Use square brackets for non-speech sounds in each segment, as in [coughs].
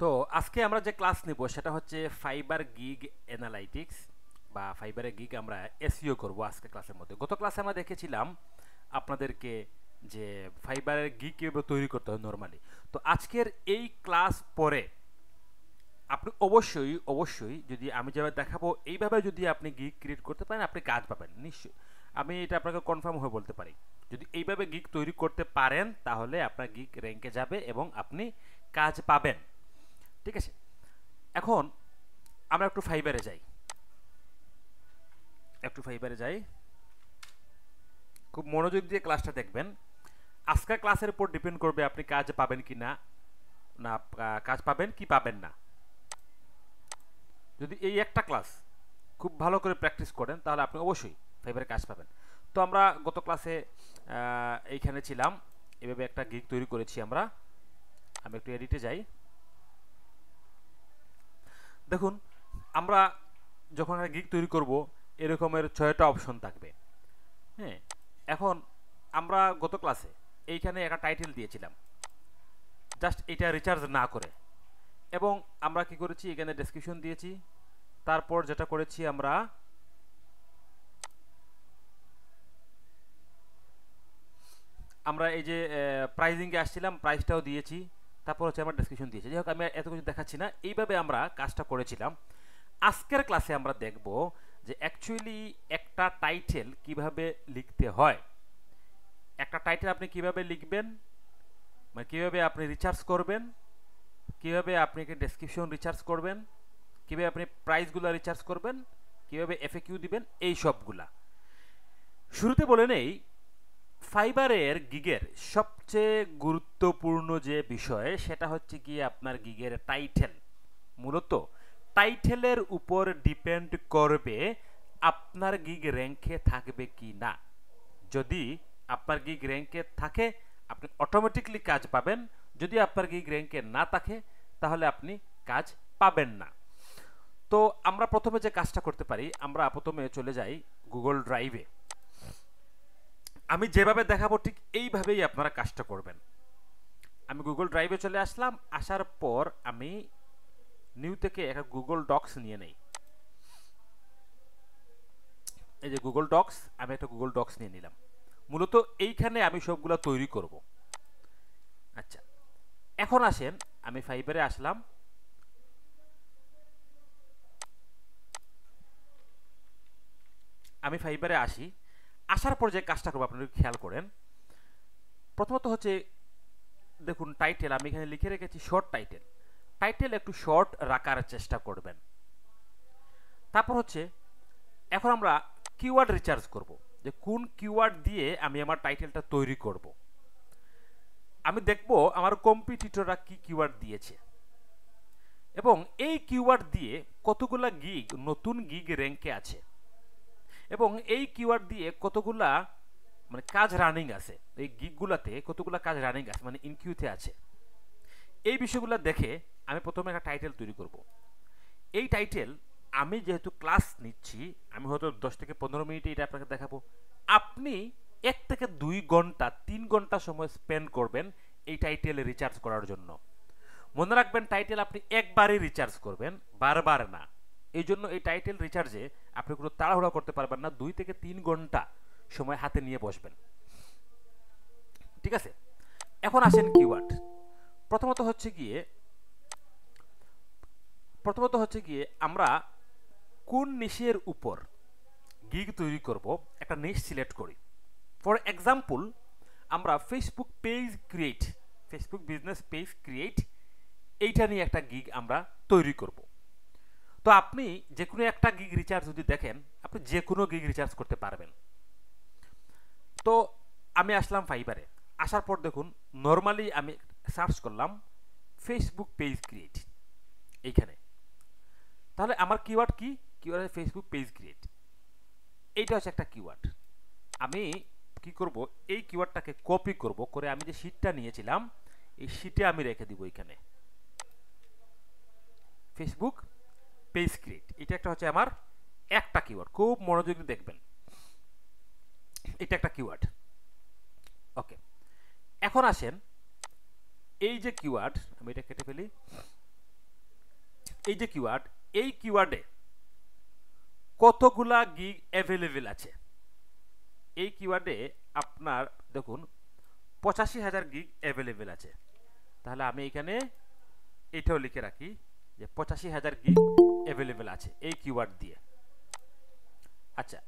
তো আজকে আমরা যে ক্লাস নিব, সেটা হচ্ছে ফাইবার গিগ অ্যানালাইটিক্স বা ফাইবারের গিগ আমরা এসইও করব আজকে ক্লাসের মধ্যে। গত ক্লাসে আমরা দেখেছিলাম আপনাদেরকে যে ফাইবারের গিগ কীভাবে তৈরি করতে হয় নর্মালি তো আজকের এই ক্লাস পরে আপনি অবশ্যই অবশ্যই যদি আমি যেভাবে দেখাবো, এইভাবে যদি আপনি গিগ ক্রিয়েট করতে পারেন, আপনি কাজ পাবেন, নিশ্চয়ই। আমি এটা আপনাকে কনফার্ম হয়ে বলতে পারি। যদি এইভাবে গিগ তৈরি করতে পারেন, তাহলে আপনার গিগ র্যাঙ্কে যাবে এবং আপনি কাজ পাবেন। ঠিক আছে? এখন আমরা একটু ফাইবারে যাই। একটু ফাইবারে যাই। খুব মনোযোগ দিয়ে ক্লাসটা দেখবেন। আজকের ক্লাসের উপর ডিপেন্ড করবে আপনি কাজ পাবেন কি না না কাজ পাবেন কি পাবেন না। যদি এই একটা ক্লাস খুব ভালো করে প্র্যাকটিস করেন, তাহলে আপনি অবশ্যই ফাইবারে কাজ পাবেন। তো আমরা গত ক্লাসে এইখানে ছিলাম। এভাবে একটা গিগ তৈরি করেছি আমরা। আমি একটু এডিটে যাই। দেখুন, আমরা যখন একটা গিগ তৈরি করব, এরকমের ছয়টা অপশন থাকবে। হ্যাঁ এখন আমরা গত ক্লাসে এইখানে একটা টাইটেল দিয়েছিলাম। জাস্ট এটা রিচার্জ না করে। এবং আমরা কি করেছি? এখানে ডেসক্রিপশন দিয়েছি। তারপর যেটা করেছি আমরা আমরা এই যে প্রাইজিংয়ে আসছিলাম প্রাইসটাও দিয়েছি। তারপর হচ্ছে আমরা ডেসক্রিপশন দিয়েছি। যাই হোক, আমি এত কিছু দেখাচ্ছি না। এইভাবে আমরা কাজটা করেছিলাম। আজকের ক্লাসে আমরা দেখব যে অ্যাকচুয়ালি একটা টাইটেল কীভাবে লিখতে হয়। একটা টাইটেল আপনি কীভাবে লিখবেন? মানে কীভাবে আপনি রিচার্জ করবেন? কীভাবে আপনি ডেসক্রিপশন রিচার্জ করবেন? কীভাবে আপনি প্রাইসগুলো রিচার্জ করবেন? কীভাবে এফএ কিউ দিবেন? এই সবগুলা। শুরুতে বলে নেই ফাইবারের গিগের সবচেয়ে গুরুত্বপূর্ণ যে বিষয়, সেটা হচ্ছে কি আপনার গিগের টাইটেল। মূলত টাইটেলের উপর ডিপেন্ড করবে আপনার গিগ র্যাঙ্কে থাকবে কি না। যদি আপনার গিগ র্যাঙ্কে থাকে, আপনি অটোমেটিকলি কাজ পাবেন। যদি আপনার গিগ র্যাঙ্কে না থাকে, তাহলে আপনি কাজ পাবেন না। তো আমরা প্রথমে যে কাজটা করতে পারি, আমরা প্রথমে চলে যাই গুগল ড্রাইভে। আমি যেভাবে দেখাবো, ঠিক এইভাবেই আপনারা কাজটা করবেন। আমি গুগল ড্রাইভে চলে আসলাম, আসার পর আমি নিউ থেকে একটা গুগল ডক্স নিয়ে নেই। এই যে গুগল ডক্স আমি একটা গুগল ডক্স নিয়ে নিলাম। মূলত এইখানে আমি সবগুলো তৈরি করব। আচ্ছা এখন আসেন, আমি ফাইবারে আসলাম। আমি ফাইবারে আসি। আসার পর যে কাজটা করব আপনারা খেয়াল করেন, প্রথমত হচ্ছে, দেখুন টাইটেল আমি এখানে লিখে রেখেছি শর্ট টাইটেল টাইটেল একটু শর্ট রাখার চেষ্টা করবেন। তারপর হচ্ছে, এখন আমরা কিওয়ার্ড রিচার্জ করব, যে কোন কিওয়ার্ড দিয়ে আমি আমার টাইটেলটা তৈরি করব। আমি দেখব আমার কম্পিটিটররা কি কিওয়ার্ড দিয়েছে। এবং এই কিওয়ার্ড দিয়ে কতগুলা গিগ নতুন গিগ র্যাঙ্কে আছে। এবং এই কিওয়ার্ড দিয়ে কতগুলা মানে কাজ রানিং আছে, এই গিগগুলাতে কতগুলা কাজ রানিং আছে মানে ইনকিউতে আছে। এই বিষয়গুলো দেখে আমি প্রথমে একটা টাইটেল তৈরি করব। এই টাইটেল আমি যেহেতু ক্লাস নিচ্ছি, আমি হয়তো দশ থেকে পনেরো মিনিটে এটা আপনাকে দেখাবো। আপনি এক থেকে দুই ঘণ্টা, তিন ঘণ্টা সময় স্পেন্ড করবেন এই টাইটেল রিচার্জ করার জন্য। মনে রাখবেন টাইটেল আপনি একবারই রিচার্জ করবেন, বারবার না। এই জন্য এই টাইটেল রিচার্জে আপনি কোনো তাড়াহুড়া করতে পারবেন না। দুই থেকে তিন ঘণ্টা সময় হাতে নিয়ে বসবেন। ঠিক আছে? এখন আসেন কিওয়ার্ড প্রথমত হচ্ছে গিয়ে, প্রথমত হচ্ছে গিয়ে আমরা কোন নিশের উপর গিগ তৈরি করব, একটা নিশ সিলেক্ট করি। ফর এক্সাম্পল আমরা Facebook page create Facebook business page create এইটা নিয়ে একটা গিগ আমরা তৈরি করব। তো আপনি যে কোনো একটা গিগ রিচার্জ যদি দেখেন, আপনি যে কোনো গিগ রিচার্জ করতে পারবেন। তো আমি আসলাম ফাইবারে আসার পর দেখুন নর্মালি আমি সার্চ করলাম ফেসবুক পেজ ক্রিয়েট এইখানে। তাহলে আমার কিওয়ার্ড কি? কিওয়ার্ড ফেসবুক পেজ ক্রিয়েট এইটা হচ্ছে একটা কিওয়ার্ড আমি কি করব? এই কিওয়ার্ডটাকে কপি করব, করে আমি যে শিটটা নিয়েছিলাম, এই শিটে আমি রেখে দিব এখানে ফেসবুক পেজ ক্রিয়েট এটা একটা হচ্ছে আমার একটা কিওয়ার্ড খুব মনোযোগী দেখবেন। এটা একটা কিওয়ার্ড ওকে এখন আসেন, এই যে কিওয়ার্ড আমি এটা কেটে ফেলি। এই যে কিওয়ার্ড এই কিওয়ার্ডে কতগুলা গিগ অ্যাভেলেবেল আছে? এই কিওয়ার্ডে আপনার, দেখুন, পঁচাশি হাজার গিগ অ্যাভেলেবেল আছে। তাহলে আমি এখানে এটাও লিখে রাখি যে পঁচাশি হাজার গিগ অ্যাভেলেবেল আছে, এই কিওয়ার্ড দিয়ে। আচ্ছা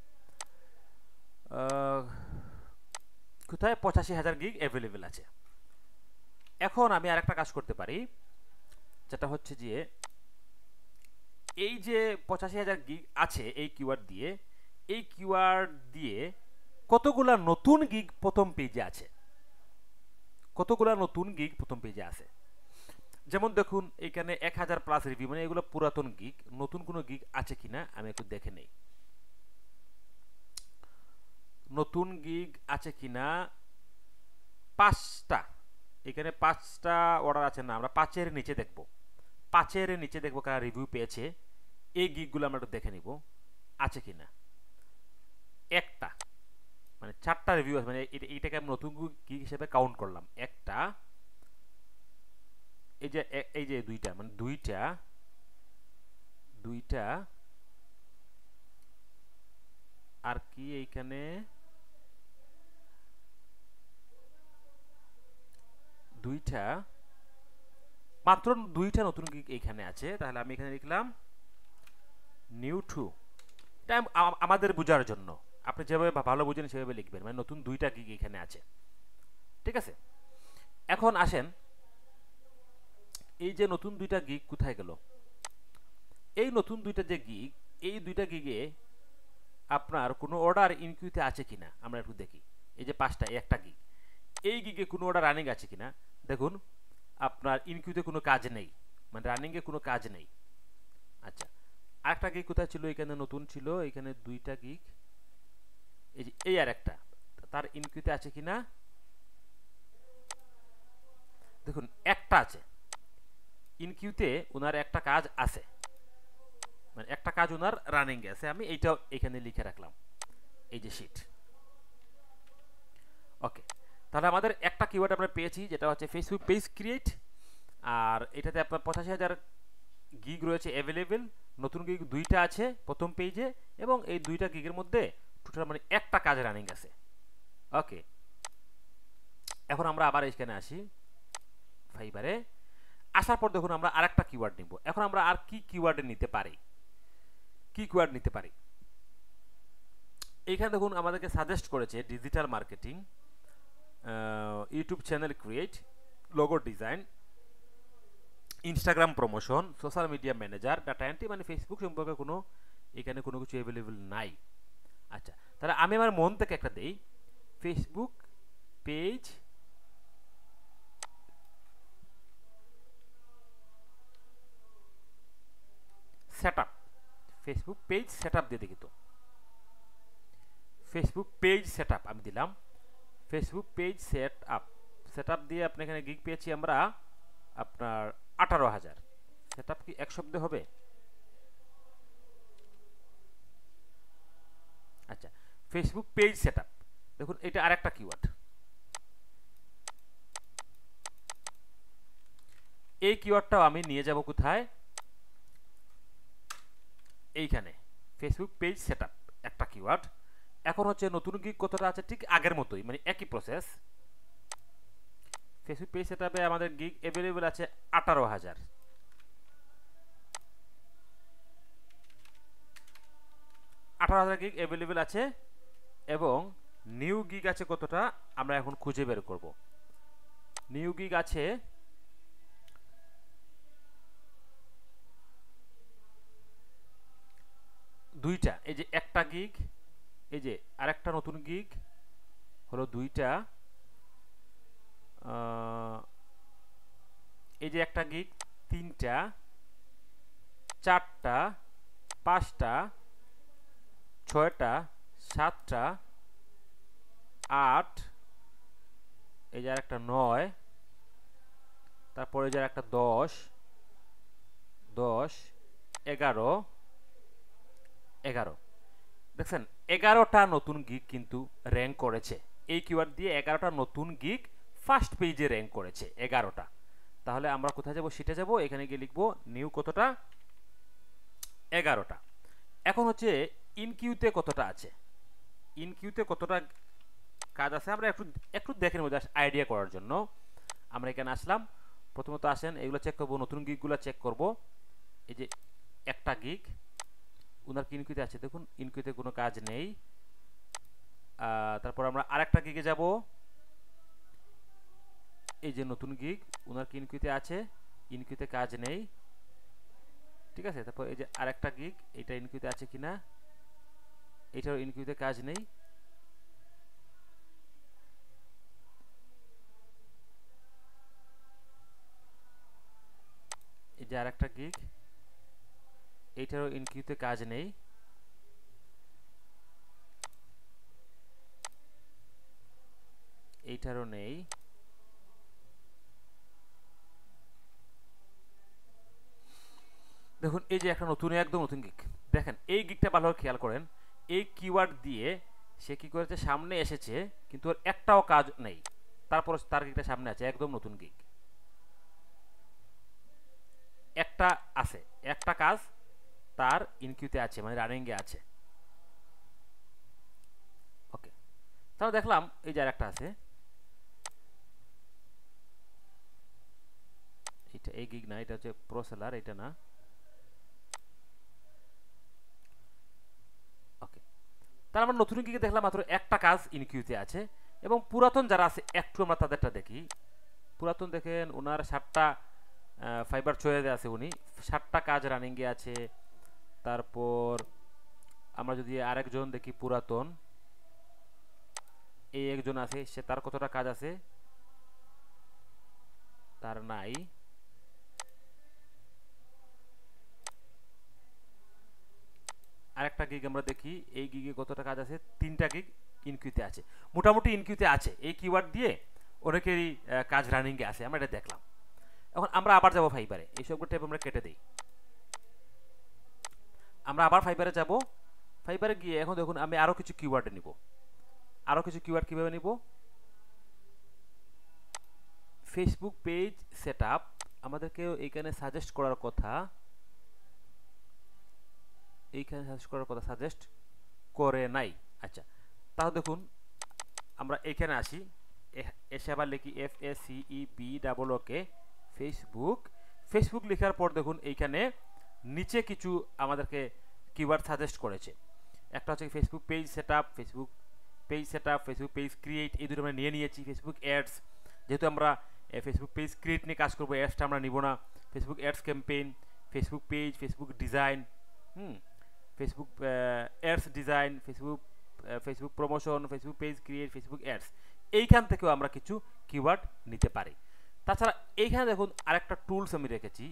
কোথায় পঁচাশি হাজার গিগ অ্যাভেলেবেল আছে? এখন আমি আরেকটা কাজ করতে পারি, যেটা হচ্ছে যে, এই যে পঁচাশি হাজার গিগ আছে এই কিওয়ার্ড দিয়ে, এই কিওয়ার্ড দিয়ে কতগুলা নতুন গিগ প্রথম পেজে আছে? কতগুলা নতুন গিগ প্রথম পেজে আছে? যেমন দেখুন, এখানে এক হাজার প্লাস রিভিউ মানে এগুলো পুরাতন গিগ নতুন কোনো গিগ আছে কিনা আমি একটু দেখে নেই। নতুন গিগ আছে কিনা? পাঁচটা। এখানে পাঁচটা অর্ডার আছে না, আমরা পাঁচের নিচে দেখব। পাঁচের নিচে দেখব কারা রিভিউ পেয়েছে। এই গিগগুলো আমরা একটু দেখে নিব, আছে কিনা। একটা মানে চারটা রিভিউ আছে মানে এইটাকে আমি নতুন গিগ হিসেবে কাউন্ট করলাম। একটা এই যে এই যে দুইটা মানে দুইটা দুইটা, আর কি এইখানে? দুইটা, মাত্র দুইটা নতুন গিগ এইখানে আছে, তাহলে আমি এখানে লিখলাম নিউ টু এটা আমাদের বোঝার জন্য। আপনি যেভাবে ভালো বুঝেন সেভাবে লিখবেন মানে নতুন দুইটা গিগ এখানে আছে। ঠিক আছে? এখন আসেন। এই যে নতুন দুইটা গিগ কোথায় গেল? এই নতুন দুইটা যে গিগ এই দুইটা গিগে আপনার কোনো অর্ডার ইনকিউতে আছে কিনা? আমরা একটু দেখি। এই যে পাঁচটা একটা গিগ এই গিগে কোনো অর্ডার রানিং আছে কিনা? দেখুন, আপনার ইনকিউতে কোনো কাজ নেই। মানে রানিংয়ে কোনো কাজ নেই। আচ্ছা আরেকটা গিগ কোথায় ছিল? এখানে নতুন ছিল। এখানে দুইটা গিগ এই যে, এই আর একটা। তার ইনকিউতে আছে কিনা? দেখুন, একটা আছে। ইনকিউতে ওনার একটা কাজ আছে। মানে একটা কাজ ওনার রানিং আছে। আমি এইটাও এখানে লিখে রাখলাম। এই যে শিট ওকে তাহলে আমাদের একটা কিওয়ার্ড আমরা পেয়েছি, যেটা হচ্ছে ফেসবুক পেজ ক্রিয়েট আর এটাতে আপনার পঁচাশি হাজার গিগ রয়েছে অ্যাভেলেবেল নতুন গিগ দুইটা আছে প্রথম পেজে এবং এই দুইটা গিগের মধ্যে টোটাল মানে একটা কাজ রানিং আছে। ওকে এখন আমরা আবার এখানে আসি। ফাইবারে আসার পর দেখুন আমরা আরেকটা কিওয়ার্ড নিব। এখন আমরা আর কি কিওয়ার্ডে নিতে পারি? কি কিওয়ার্ড নিতে পারি? এইখানে দেখুন আমাদেরকে সাজেস্ট করেছে digital marketing YouTube channel create logo design Instagram promotion social media manager data entry মানে ফেসবুক সম্পর্কে কোনো, এখানে কোনো কিছু অ্যাভেলেবেল নাই। আচ্ছা তাহলে আমি আমার মন থেকে একটা দেই। Facebook page set up Facebook page set up দিয়ে দেখি তো। ফেসবুক পেজ সেট আপ আমি দিলাম। Facebook page set up set up দিয়ে আপনি এখানে গিগ পেয়েছি আমরা আপনার আঠারো হাজার। সেট আপ কি এক শব্দে হবে? আচ্ছা ফেসবুক পেজ সেট আপ দেখুন, এটা আর একটা কিওয়ার্ড এই কিওয়ার্ডটাও আমি নিয়ে যাব কোথায়? এইখানে। ফেসবুক পেজ সেট একটা কিওয়ার্ড এখন হচ্ছে নতুন গিগ কতটা আছে ঠিক আগের মতোই মানে একই প্রসেস ফেসবুক পেজ সেট আমাদের গিগ অ্যাভেলেবেল আছে আঠারো হাজার। আঠারো হাজার গিগ অ্যাভেলেবেল আছে এবং নিউ গিগ আছে কতটা আমরা এখন খুঁজে বের করব। নিউ গিগ আছে দুইটা। এই যে একটা গিগ এই যে আরেকটা নতুন গিগ হলো দুইটা এই যে একটা গিগ তিনটা, চারটা, পাঁচটা, ছয়টা, সাতটা, আট, এই যে একটা নয়, তারপরে যে একটা দশ দশ, এগারো এগারো। দেখছেন, এগারোটা নতুন গিগ কিন্তু র্যাঙ্ক করেছে। এই কিওয়ার্ড দিয়ে এগারোটা নতুন গিগ ফার্স্ট পেজে র্যাঙ্ক করেছে, এগারোটা। তাহলে আমরা কোথায় যাব? সেটা যাব? এখানে গিয়ে লিখব নিউ কতটা? এগারোটা। এখন হচ্ছে ইনকিউতে কতটা আছে? ইনকিউতে কতটা কাজ আছে? আমরা একটু একটু দেখেন মধ্যে আইডিয়া করার জন্য। আমরা এখানে আসলাম। প্রথমত আসেন, এগুলো চেক করব, নতুন গিকগুলো চেক করব। এই যে একটা গিক ওনার কি ইনকুইতে আছে? দেখুন ইনকুইতে কোনো কাজ নেই। তারপর আমরা আরেকটা গিগে যাব। এই যে নতুন গিগ ওনার কি ইনকুইতে আছে? ইনকুইতে কাজ নেই। ঠিক আছে? তারপর এই যে আরেকটা গিগ এটা ইনকুইতে আছে কিনা? এটার ইনকুইতে কাজ নেই। এই যে আরেকটা গিগ এইটারও ইনকিউতে কাজ নেই। এইটারও নেই। দেখুন, এই যে একটা নতুন, একদম নতুন গিক দেখেন, এই গিকটা ভালো খেয়াল করেন, এই কিওয়ার্ড দিয়ে সে কি করেছে, সামনে এসেছে, কিন্তু ওর একটাও কাজ নেই। তারপর তার গিকটা সামনে আছে, একদম নতুন গিক একটা আছে, একটা কাজ তার ইনকিউতে আছে মানে রানিংয়ে আছে। ওকে তাহলে দেখলাম এই যে আরেকটা আছে। এটা এই গিগ না, এটা হচ্ছে প্রোসেলার এটা না। ওকে তাহলে আমরা নতুন গিগে দেখলাম মাত্র একটা কাজ ইনকিউতে আছে, এবং পুরাতন যারা আছে, একটু আমরা তাদেরটা দেখি। পুরাতন দেখেন, ওনার সাতটা ফাইবার চয়ে আছে উনি। সাতটা কাজ রানিংয়ে আছে। তারপর আমরা যদি আরেকজন দেখি পুরাতন, এই একজন আছে, সে তার কতটা কাজ আছে? তার নাই। আরেকটা গিগ আমরা দেখি, এই গিগে কতটা কাজ আছে? তিনটা গিগ ইনকিউতে আছে। মোটামুটি ইনকিউতে আছে। এই কিওয়ার্ড দিয়ে অনেকেরই কাজ রানিংয়ে আছে। আমরা এটা দেখলাম। এখন আমরা আবার যাব ফাইবারে। এই সবগুলো ট্যাব আমরা কেটে দিই। আমরা আবার ফাইবারে যাব। ফাইবারে গিয়ে এখন দেখুন আমি আরও কিছু কিওয়ার্ডে নিব। আরও কিছু কিওয়ার্ড কীভাবে নিব? ফেসবুক পেজ সেট আপ আমাদেরকে এইখানে সাজেস্ট করার কথা। এইখানে সাজেস্ট করার কথা সাজেস্ট করে নাই। আচ্ছা তাহলে দেখুন, আমরা এইখানে আসি। এসে আবার লিখি F A C E B double O K Facebook Facebook লেখার পর দেখুন এইখানে নিচে কিছু আমাদেরকে কিওয়ার্ড সাজেস্ট করেছে। একটা হচ্ছে Facebook page set up Facebook page set up Facebook page create এই দুটো আমরা নিয়ে নিয়েছি। ফেসবুক অ্যাডস যেহেতু আমরা ফেসবুক পেজ ক্রিয়েট নিয়ে কাজ করব অ্যাডসটা আমরা নিব না। Facebook ads campaign Facebook page Facebook design hmm Facebook ads design Facebook Facebook promotion Facebook page create Facebook ads এইখান থেকেও আমরা কিছু কিওয়ার্ড নিতে পারি। তাছাড়া এইখানে দেখুন আরেকটা টুলস আমি রেখেছি।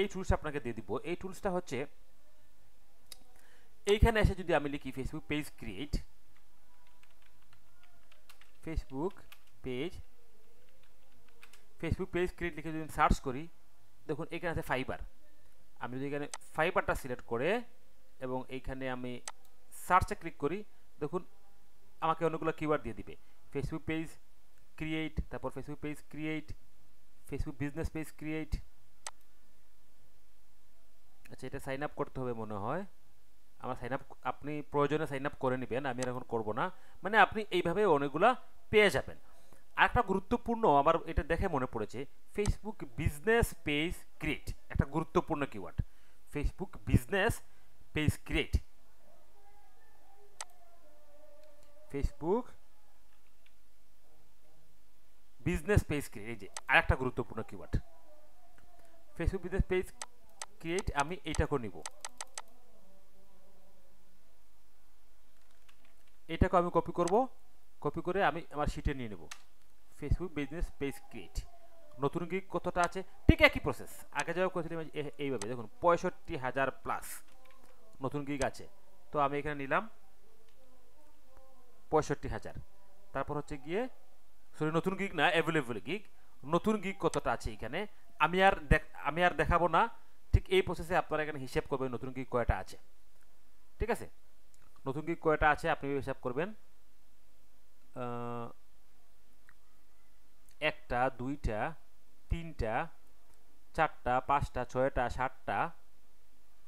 এই টুলসটা আপনাকে দিয়ে দিব। এই টুলসটা হচ্ছে, এইখানে এসে যদি আমি লিখি Facebook page create Facebook page Facebook page create লিখে যদি সার্চ করি, দেখুন এখানে আছে ফাইবার আমি যদি এখানে ফাইবারটা সিলেক্ট করে এবং এইখানে আমি সার্চে ক্লিক করি, দেখুন আমাকে অনেকগুলো কিওয়ার্ড দিয়ে দিবে। ফেসবুক পেজ ক্রিয়েট তারপর Facebook page create Facebook business page create আচ্ছা এটা সাইন আপ করতে হবে মনে হয়। আমার সাইন আপ আপনি প্রয়োজনে সাইন আপ করে নেবেন, আমি আর এখন করব না। মানে আপনি এইভাবে অনেকগুলা পেয়ে যাবেন। আর একটা গুরুত্বপূর্ণ, আমার এটা দেখে মনে পড়েছে ফেসবুক বিজনেস পেজ ক্রিয়েট একটা গুরুত্বপূর্ণ keyword Facebook business page create Facebook business page create এই যে, আরেকটা গুরুত্বপূর্ণ keyword Facebook business page create আমি এইটাকেও নিব। এটাকে আমি কপি করব। কপি করে আমি আমার শিটে নিয়ে নেব। ফেসবুক বিজনেস পেজ ক্রিয়েট নতুন গিগ কতটা আছে? ঠিক একই প্রসেস আগে যাওয়া করেছিলাম এইভাবে। দেখুন, পঁয়ষট্টি হাজার প্লাস নতুন গিগ আছে। তো আমি এখানে নিলাম পঁয়ষট্টি হাজার। তারপর হচ্ছে গিয়ে সরি নতুন গিগ না অ্যাভেলেবল গিগ নতুন গিগ কতটা আছে এখানে? আমি আর আমি আর দেখাবো না। ঠিক এই প্রসেসে আপনারা এখানে হিসেব করবেন নতুন গিগ কয়টা আছে। ঠিক আছে? নতুন গিগ কয়টা আছে আপনি হিসাব করবেন। একটা, দুইটা, তিনটা, চারটা, পাঁচটা, ছয়টা, সাতটা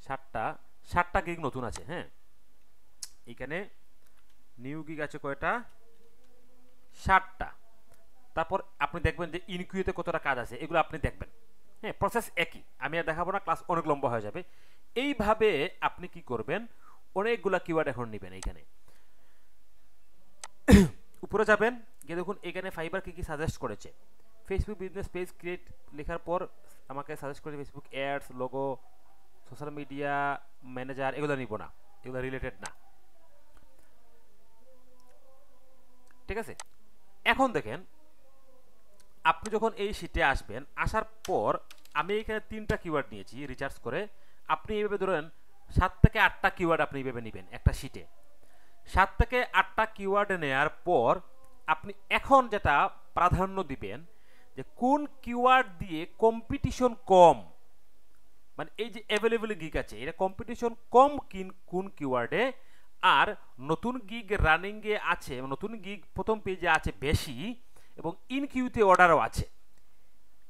সাতটা সাতটা গিগ নতুন আছে হ্যাঁ? এখানে নিউ গিগ আছে কয়টা? ষাটটা তারপর আপনি দেখবেন যে ইনকিউতে কতটা কাজ আছে, এগুলো আপনি দেখবেন। হ্যাঁ প্রসেস একই। আমি আর দেখাবো না ক্লাস অনেক লম্বা হয়ে যাবে। এইভাবে আপনি কি করবেন? অনেকগুলা কিওয়ার্ড এখন নেবেন এইখানে। [coughs] উপরে যাবেন, গিয়ে দেখুন এখানে ফাইবার কি কি সাজেস্ট করেছে। ফেসবুক বিজনেস পেজ ক্রিয়েট লেখার পর আমাকে সাজেস্ট করেছে Facebook ads logo social media manager এগুলো নিব না। এগুলো রিলেটেড না। ঠিক আছে? এখন দেখেন আপনি যখন এই শিটে আসবেন, আসার পর আমি এখানে তিনটা কিওয়ার্ড নিয়েছি রিচার্জ করে। আপনি এইভাবে ধরেন সাত থেকে আটটা কিওয়ার্ড আপনি এইভাবে নেবেন একটা শিটে সাত থেকে আটটা কিওয়ার্ড নেওয়ার পর আপনি এখন যেটা প্রাধান্য দিবেন, যে কোন কিওয়ার্ড দিয়ে কম্পিটিশন কম মানে এই যে অ্যাভেলেবল গিগ আছে, এটা কম্পিটিশন কম কিন, কোন কিওয়ার্ডে আর নতুন গিগ রানিংয়ে আছে, নতুন গিগ প্রথম পেজে আছে বেশি এবং ইন কিউতে অর্ডারও আছে।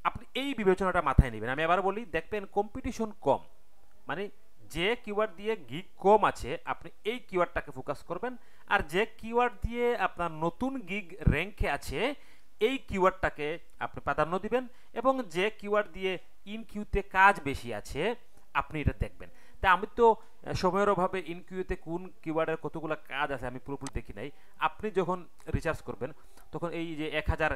আপনি এই বিবেচনাটা মাথায় নেবেন। আমি আবার বলি, দেখবেন কম্পিটিশন কম। মানে যে কিওয়ার্ড দিয়ে গিগ কম আছে, আপনি এই কিওয়ার্ডটাকে ফোকাস করবেন। আর যে কিওয়ার্ড দিয়ে আপনার নতুন গিগ র্যাঙ্কে আছে, এই কিওয়ার্ডটাকে আপনি প্রাধান্য দিবেন এবং যে কিওয়ার্ড দিয়ে ইন কিউতে কাজ বেশি আছে, আপনি এটা দেখবেন। তা আমি তো সময়ের অভাবে ইন কিউতে কোন কিওয়ার্ডের কতগুলো কাজ আছে আমি পুরোপুরি দেখি নাই। আপনি যখন রিচার্জ করবেন, তখন এই যে এক হাজার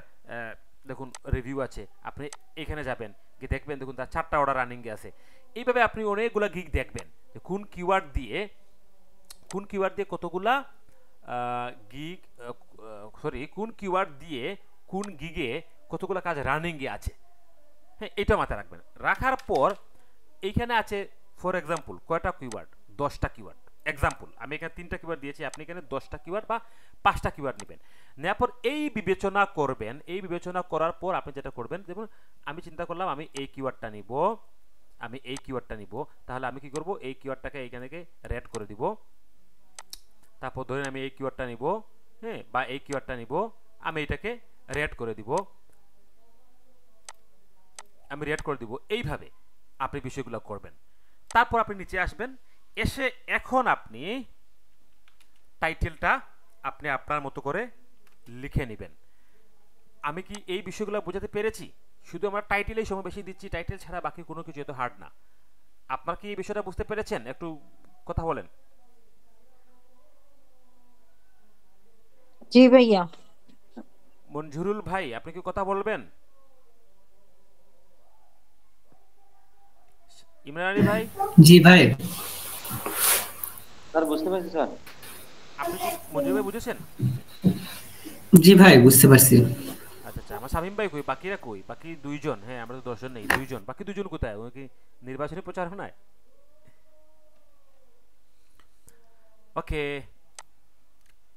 দেখুন রিভিউ আছে, আপনি এখানে যাবেন, গিয়ে দেখবেন, দেখুন, তার চারটা অর্ডার রানিংয়ে আছে। এইভাবে আপনি অনেকগুলো গিগ দেখবেন কোন কিওয়ার্ড দিয়ে, কোন কিওয়ার্ড দিয়ে কতগুলা গিগ সরি কোন কিওয়ার্ড দিয়ে কোন গিগে কতগুলো কাজ রানিংয়ে আছে। হ্যাঁ এটা মাথায় রাখবেন। রাখার পর এইখানে আছে ফর এক্সাম্পল কয়টা কিওয়ার্ড দশটা কিওয়ার্ড এক্সাম্পল আমি এখানে তিনটা কিওয়ার্ড দিয়েছি, আপনি এখানে দশটা কিওয়ার্ড বা পাঁচটা কিওয়ার্ড নেবেন। নেওয়ার পর এই বিবেচনা করবেন, এই বিবেচনা করার পর আপনি যেটা করবেন, দেখুন, আমি চিন্তা করলাম আমি এই কিওয়ার্ডটা নিব, আমি এই কিওয়ার্ডটা নিব, তাহলে আমি কি করব? এই কিওয়ার্ডটাকে এইখানে রেড করে দিব। তারপর ধরেন আমি এই কিওয়ার্ডটা নিব হ্যাঁ বা এই কিওয়ার্ডটা নিব, আমি এটাকে রেড করে দিব। আমি রেড করে দিব। এইভাবে আপনি বিষয়গুলো করবেন। তারপর আপনি নিচে আসবেন এসে এখন আপনি টাইটেলটা আপনি আপনার মতো করে লিখে নেবেন। আমি কি এই বিষয়গুলো বোঝাতে পেরেছি? শুধু আমরা টাইটেলেই সময় বেশি দিচ্ছি টাইটেল ছাড়া বাকি কোনো কিছু এত হার্ড না। আপনার কি এই বিষয়টা বুঝতে পেরেছেন? একটু কথা বলেন। জি ভাইয়া। মঞ্জুরুল ভাই আপনি কি কথা বলবেন? ইমরান আলী ভাই? জি ভাই। স্যার বুঝতে পারছি স্যার। আপনি কি মঞ্জুর ভাই বুঝেছেন? জি ভাই বুঝতে পারছি। আচ্ছা আচ্ছা আমার শামিম ভাই কই? বাকিরা কই? বাকি দুইজন হ্যাঁ আমরা তো দশজন নেই দুইজন। বাকি দুজন কোথায়? উনি কি নির্বাচনী প্রচারণায় ওকে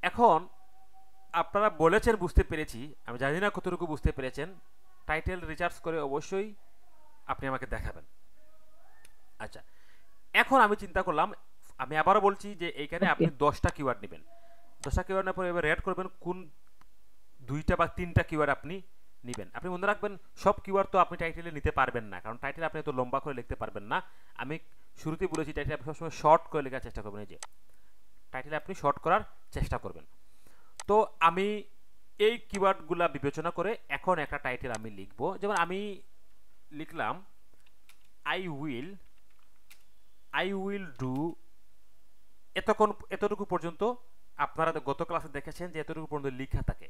এখন আপনারা বলেছেন বুঝতে পেরেছি আমি জানি না কতটুকু বুঝতে পেরেছেন। টাইটেল রিচার্জ করে অবশ্যই আপনি আমাকে দেখাবেন। আচ্ছা এখন আমি চিন্তা করলাম আমি আবারও বলছি যে এইখানে আপনি দশটা কিওয়ার্ড নেবেন। দশটা কিওয়ার্ড নেওয়ার পর এবার রেড করবেন কোন দুইটা বা তিনটা কিওয়ার্ড আপনি নেবেন। আপনি মনে রাখবেন সব কিওয়ার্ড তো আপনি টাইটেলে নিতে পারবেন না কারণ টাইটেল আপনি এত লম্বা করে লিখতে পারবেন না। আমি শুরুতেই বলেছি টাইটেল আপনি সবসময় শর্ট করে লেখার চেষ্টা করবেন এই যে টাইটেল আপনি শর্ট করার চেষ্টা করবেন। তো আমি এই কিওয়ার্ডগুলা বিবেচনা করে এখন একটা টাইটেল আমি লিখব। যেমন আমি লিখলাম I will I will do এতক্ষণ, এতটুকু পর্যন্ত আপনারা গত ক্লাসে দেখেছেন যে এতটুকু পর্যন্ত লেখা থাকে।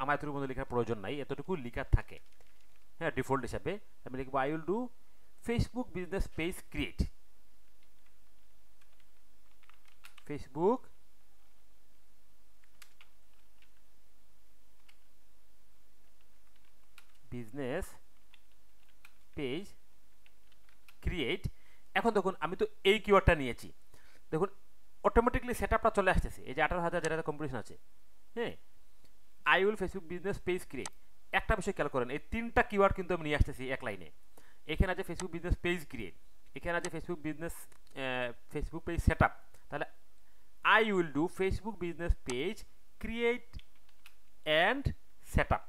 আমার এতটুকু পর্যন্ত লেখার প্রয়োজন নাই, এতটুকু লেখা থাকে। হ্যাঁ ডিফল্ট হিসাবে আমি লিখব I will do Facebook business page create Facebook business page create এখন দেখুন, আমি তো এই কিওয়ার্ডটা নিয়েছি। দেখুন অটোমেটিকলি সেট আপটা চলে আসতেছে। এই যে আঠারো হাজার যেটা কম্পিটিশন আছে হ্যাঁ? I will Facebook business page create একটা বিষয় খেয়াল করেন, এই তিনটা কিওয়ার্ড কিন্তু আমি নিয়ে আসতেছি এক লাইনে। এখানে আছে ফেসবুক বিজনেস পেজ ক্রিয়েট এখানে আছে Facebook business Facebook page set up তাহলে I will do Facebook business page create and set up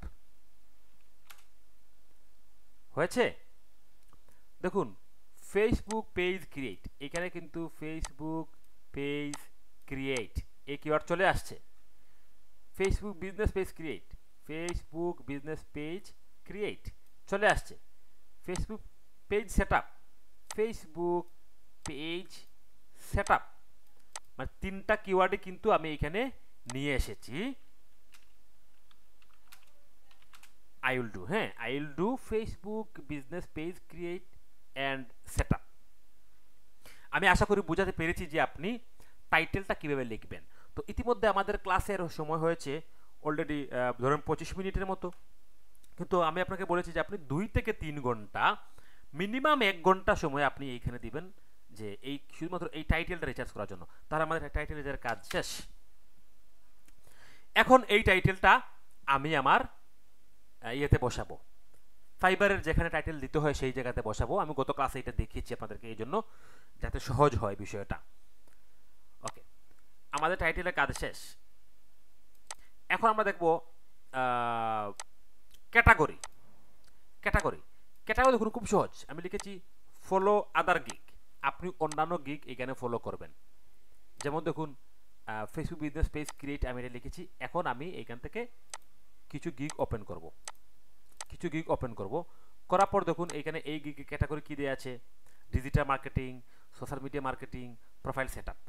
হয়েছে? দেখুন ফেসবুক পেজ ক্রিয়েট এখানে কিন্তু ফেসবুক পেজ ক্রিয়েট এই কিওয়ার্ড চলে আসছে। Facebook business page create Facebook business page create চলে আসছে। Facebook page set up Facebook page set up মানে তিনটা কিওয়ার্ডে কিন্তু আমি এখানে নিয়ে এসেছি। আই উইল ডু হ্যাঁ? I will do Facebook business page create and set আমি আশা করি বোঝাতে পেরেছি যে আপনি টাইটেলটা কীভাবে লিখবেন। তো ইতিমধ্যে আমাদের ক্লাসের সময় হয়েছে অলরেডি ধরেন পঁচিশ মিনিটের মতো। কিন্তু আমি আপনাকে বলেছি যে আপনি দুই থেকে তিন ঘণ্টা, মিনিমাম এক ঘণ্টা সময় আপনি এইখানে দিবেন যে এই শুধুমাত্র এই টাইটেলটা রিচার্জ করার জন্য। তাহলে আমাদের টাইটেল রিচার্জের কাজ শেষ। এখন এই টাইটেলটা আমি আমার ইয়েতে বসাবো। ফাইবারের যেখানে টাইটেল দিতে হয় সেই জায়গাতে বসাবো। আমি গত ক্লাসে এটা দেখিয়েছি আপনাদেরকে এই জন্য, যাতে সহজ হয় বিষয়টা। ওকে আমাদের টাইটেলের কাজ শেষ। এখন আমরা দেখব ক্যাটাগরি ক্যাটাগরি ক্যাটাগরি দেখুন, খুব সহজ। আমি লিখেছি ফলো আদার গিক আপনি অন্যান্য গিগ এখানে ফলো করবেন। যেমন দেখুন ফেসবুক বিজনেস পেজ ক্রিয়েট আমি এটা লিখেছি। এখন আমি এখান থেকে কিছু গিগ ওপেন করব। কিছু গিগ ওপেন করব। করার পর দেখুন এখানে এই গিগ ক্যাটাগরি কী দেওয়া আছে? Digital marketing social media marketing profile set up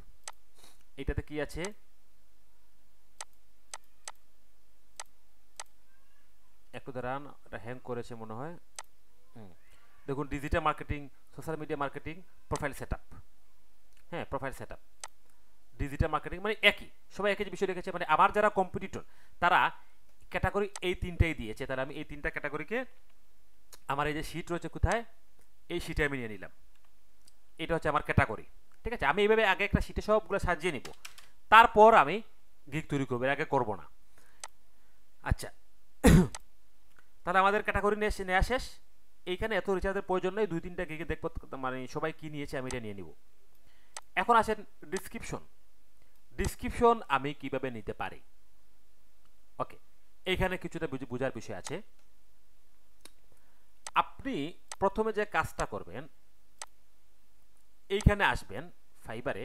এটাতে কি আছে? একটু দাঁড়ান, এটা হ্যাং করেছে মনে হয়। দেখুন digital marketing social media marketing profile set হ্যাঁ প্রোফাইল সেট ডিজিটাল মার্কেটিং মানে একই, সবাই একই বিষয় রেখেছে মানে আমার যারা কম্পিটিটর তারা ক্যাটাগরি এই তিনটাই দিয়েছে। তাহলে আমি এই তিনটা ক্যাটাগরিকে, আমার এই যে শিট রয়েছে কোথায়, এই শিটে আমি নিয়ে নিলাম। এটা হচ্ছে আমার ক্যাটাগরি। ঠিক আছে? আমি এইভাবে আগে একটা শিটে সবগুলো সাজিয়ে নিব। তারপর আমি গিগ তৈরি করব। আগে করব না। আচ্ছা। [coughs] তাহলে আমাদের ক্যাটাগরি নিয়ে নেওয়া শেষ। এইখানে এত রিচার্জের প্রয়োজন নেই। দুই, তিনটা গিগে দেখব মানে সবাই কি নিয়েছে আমি এটা নিয়ে নিব। এখন আসেন ডিসক্রিপশন ডিসক্রিপশন আমি কীভাবে নিতে পারি? ওকে এইখানে কিছুটা বোঝার বিষয় আছে। আপনি প্রথমে যে কাজটা করবেন, এইখানে আসবেন, ফাইবারে,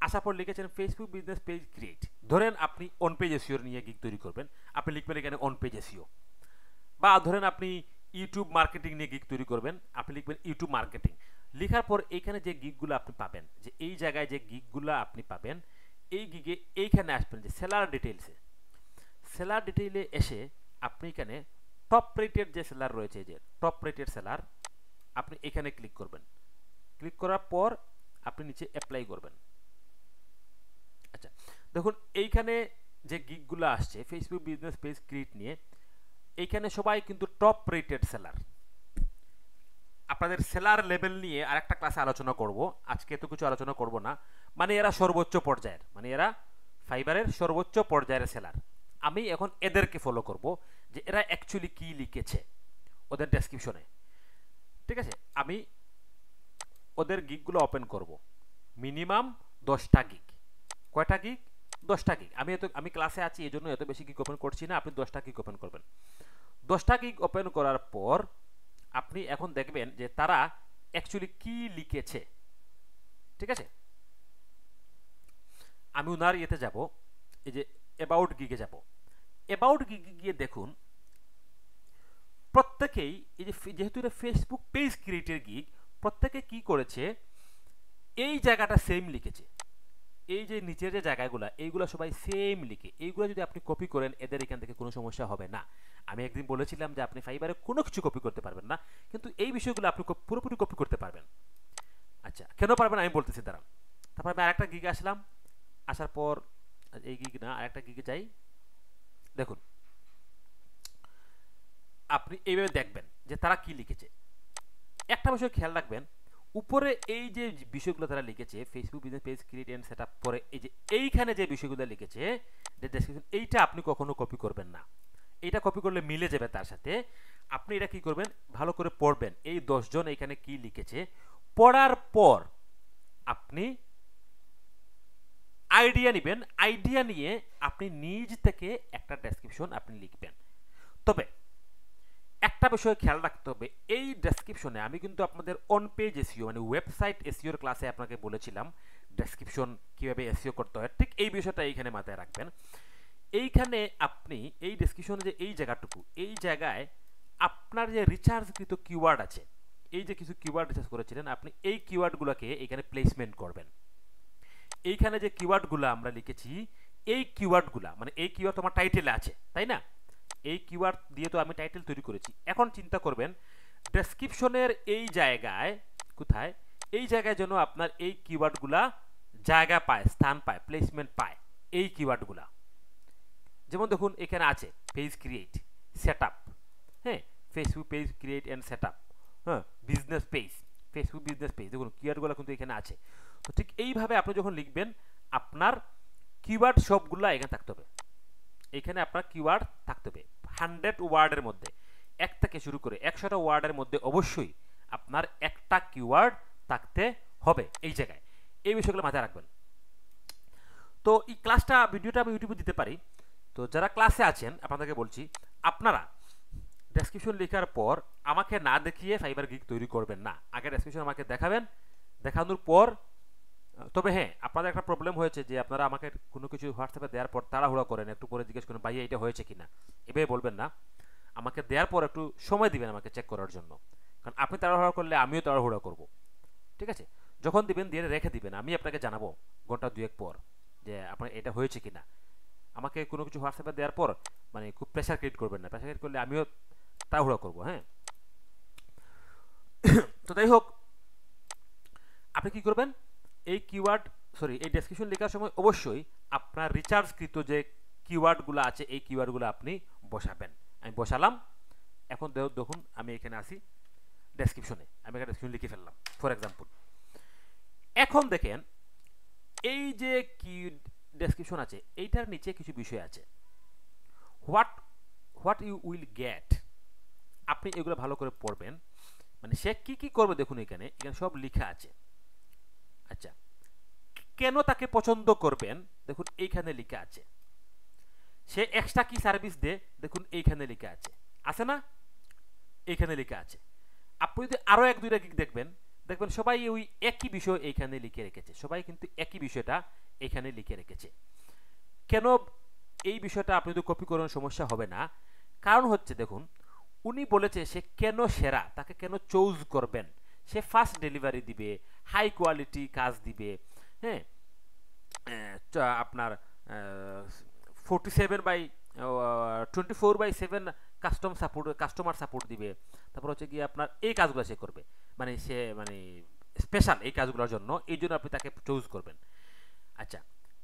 আসার পর লিখেছেন ফেসবুক বিজনেস পেজ ক্রিয়েট ধরেন আপনি অন পেজ এসিওর নিয়ে গিগ তৈরি করবেন। আপনি লিখবেন এখানে অন পেজ এসিও বা ধরেন আপনি ইউটিউব মার্কেটিং নিয়ে গিগ তৈরি করবেন, আপনি লিখবেন ইউটিউব মার্কেটিং লেখার পর এইখানে যে গিগগুলো আপনি পাবেন, যে এই জায়গায় যে গিগগুলো আপনি পাবেন, এই গিগে এইখানে আসবেন যে সেলার ডিটেলসে সেলার ডিটেইলে এসে আপনি এখানে টপ রেটেড যে সেলার রয়েছে, যে টপ রেটেড সেলার আপনি এখানে ক্লিক করবেন। ক্লিক করার পর আপনি নিচে অ্যাপ্লাই করবেন। আচ্ছা দেখুন, এইখানে যে গিগগুলো আসছে ফেসবুক বিজনেস পেজ ক্রিয়েট নিয়ে, এইখানে সবাই কিন্তু টপ রেটেড সেলার আপনাদের সেলার লেভেল নিয়ে আরেকটা ক্লাসে আলোচনা করব। আজকে তো কিছু আলোচনা করব না। মানে এরা সর্বোচ্চ পর্যায়ের মানে এরা ফাইবারের সর্বোচ্চ পর্যায়ের সেলার আমি এখন এদেরকে ফলো করব যে এরা অ্যাকচুয়ালি কি লিখেছে ওদের ডেসক্রিপশনে ঠিক আছে? আমি ওদের গিকগুলো ওপেন করব। মিনিমাম দশটা গিক কয়টা গিক দশটা গিক আমি এত, আমি ক্লাসে আছি, এই জন্য এত বেশি গিক ওপেন করছি না, আপনি দশটা গিক ওপেন করবেন। দশটা গিক ওপেন করার পর আপনি এখন দেখবেন যে তারা অ্যাকচুয়ালি কি লিখেছে। ঠিক আছে? আমি উনার ইয়েতে যাব, এই যে অ্যাবাউট গিগে যাব। অ্যাবাউট গিয়ে দেখুন, প্রত্যেকেই এই যেহেতু এটা ফেসবুক পেজ ক্রিয়েটের গিগ প্রত্যেকে কি করেছে? এই জায়গাটা সেম লিখেছে। এই যে নিচের যে জায়গাগুলো, এইগুলো সবাই সেম লিখে। এইগুলো যদি আপনি কপি করেন, এদের এখান থেকে কোনো সমস্যা হবে না। আমি একদিন বলেছিলাম যে আপনি ফাইবারে কোনো কিছু কপি করতে পারবেন না, কিন্তু এই বিষয়গুলো আপনি পুরোপুরি কপি করতে পারবেন। আচ্ছা কেন পারবেন আমি বলতেছি, দাঁড়ান। তারপর আমি আরেকটা গিগে আসলাম। আসার পর, এই গিগ না, আরেকটা গিগে যাই। দেখুন, আপনি এইভাবে দেখবেন যে তারা কি লিখেছে। একটা বিষয় খেয়াল রাখবেন, উপরে এই যে বিষয়গুলো তারা লিখেছে Facebook business page create and set পরে এই যে এইখানে যে বিষয়গুলো লিখেছে ডেসক্রিপশন এইটা আপনি কখনো কপি করবেন না। এইটা কপি করলে মিলে যাবে তার সাথে। আপনি এটা কি করবেন? ভালো করে পড়বেন, এই দশজন এখানে কি লিখেছে। পড়ার পর আপনি আইডিয়া নেবেন আইডিয়া নিয়ে আপনি নিজ থেকে একটা ডেসক্রিপশন আপনি লিখবেন। তবে একটা বিষয়ে খেয়াল রাখতে হবে, এই ডেসক্রিপশনে আমি কিন্তু আপনাদের অন পেজ এসিও মানে ওয়েবসাইট এসিওর ক্লাসে আপনাকে বলেছিলাম ডেসক্রিপশন কীভাবে এসিও করতে হয়, ঠিক এই বিষয়টা এইখানে মাথায় রাখবেন। এইখানে আপনি এই ডেসক্রিপশনে যে এই জায়গাটুকু, এই জায়গায় আপনার যে রিচার্জকৃত কিওয়ার্ড আছে, এই যে কিছু কিওয়ার্ড রিচার্জ করেছিলেন, আপনি এই কিওয়ার্ডগুলোকে এখানে প্লেসমেন্ট করবেন। এইখানে যে কিওয়ার্ডগুলো আমরা লিখেছি, এই কিওয়ার্ডগুলো মানে এই কিওয়ার্ড তোমার টাইটেলে আছে, তাই না? এই কিওয়ার্ড দিয়ে তো আমি টাইটেল তৈরি করেছি। এখন চিন্তা করবেন ডেসক্রিপশনের এই জায়গায়, কোথায়? এই জায়গায় যেন আপনার এই কিওয়ার্ডগুলা জায়গা পায়, স্থান পায় প্লেসমেন্ট পায়, এই কিওয়ার্ডগুলা যেমন দেখুন, এখানে আছে পেজ ক্রিয়েট সেট আপ হ্যাঁ? Facebook page create and set up হ্যাঁ? Business page Facebook business page দেখুন কিওয়ার্ডগুলো কিন্তু এখানে আছে। ঠিক এইভাবে আপনি যখন লিখবেন, আপনার কিওয়ার্ড সবগুলো এখানে থাকতে হবে। এখানে আপনার কিওয়ার্ড থাকতে হবে। হান্ড্রেড ওয়ার্ডের মধ্যে, এক থেকে শুরু করে একশোটা ওয়ার্ডের মধ্যে অবশ্যই আপনার একটা কিওয়ার্ড থাকতে হবে এই জায়গায়। এই বিষয়গুলো মাথায় রাখবেন। তো এই ক্লাসটা ভিডিওটা আমি ইউটিউবে দিতে পারি। তো যারা ক্লাসে আছেন, আপনাদেরকে বলছি, আপনারা ডেসক্রিপশন লেখার পর আমাকে না দেখিয়ে ফাইবার গিগ তৈরি করবেন না। আগে ডেসক্রিপশন আমাকে দেখাবেন, দেখানোর পর তবে হ্যাঁ আপনাদের একটা প্রবলেম হয়েছে যে আপনারা আমাকে কোনো কিছু হোয়াটসঅ্যাপে দেওয়ার পর তাড়াহুড়া করেন, একটু পরে জিজ্ঞেস করেন, ভাইয়া, এটা হয়েছে কিনা? এভাবে বলবেন না। আমাকে দেওয়ার পর একটু সময় দিবেন আমাকে চেক করার জন্য। কারণ আপনি তাড়াহুড়া করলে আমিও তাড়াহুড়া করব। ঠিক আছে? যখন দিবেন, দিয়ে রেখে দিবেন। আমি আপনাকে জানাব ঘণ্টা দুয়েক পর যে আপনার এটা হয়েছে কিনা। আমাকে কোনো কিছু হোয়াটসঅ্যাপে দেওয়ার পর মানে খুব প্রেশার ক্রিয়েট করবেন না। প্রেশার ক্রিয়েট করলে আমিও তাড়াহুড়া করব হ্যাঁ? তো যাই হোক, আপনি কি করবেন? এই কিওয়ার্ড সরি এই ডেসক্রিপশন লেখার সময় অবশ্যই আপনার রিচার্জকৃত যে কিওয়ার্ডগুলো আছে, এই কিওয়ার্ডগুলো আপনি বসাবেন। আমি বসালাম। এখন দেখুন, আমি এখানে আসি ডেসক্রিপশনে আমি এখানে ডেসক্রিপশন লিখে ফেললাম ফর এক্সাম্পল এখন দেখেন, এই যে কি ডেসক্রিপশন আছে, এইটার নিচে কিছু বিষয় আছে। What what you will get আপনি এগুলো ভালো করে পড়বেন। মানে সে কি কি করবে দেখুন এখানে এখানে সব লেখা আছে। আচ্ছা কেন তাকে পছন্দ করবেন? দেখুন, এইখানে লেখা আছে। সে এক্সট্রা কি সার্ভিস দে দেখুন, এইখানে লেখা আছে। আছে না? এইখানে লেখা আছে। আপনি যদি আরও এক, দুইটা গিক দেখবেন দেখবেন সবাই ওই একই বিষয় এইখানে লিখে রেখেছে। সবাই কিন্তু একই বিষয়টা এখানে লিখে রেখেছে। কেন এই বিষয়টা আপনি যদি কপি করার সমস্যা হবে না। কারণ হচ্ছে, দেখুন, উনি বলেছে সে কেন সেরা, তাকে কেন চুজ করবেন? সে ফাস্ট ডেলিভারি দিবে হাই কোয়ালিটি কাজ দিবে হ্যাঁ? আপনার forty seven by twenty four by seven custom support customer support দিবে। তারপর হচ্ছে গিয়ে আপনার এই কাজগুলো সে করবে। মানে সে মানে স্পেশাল এই কাজগুলোর জন্য, এই জন্য আপনি তাকে চুজ করবেন। আচ্ছা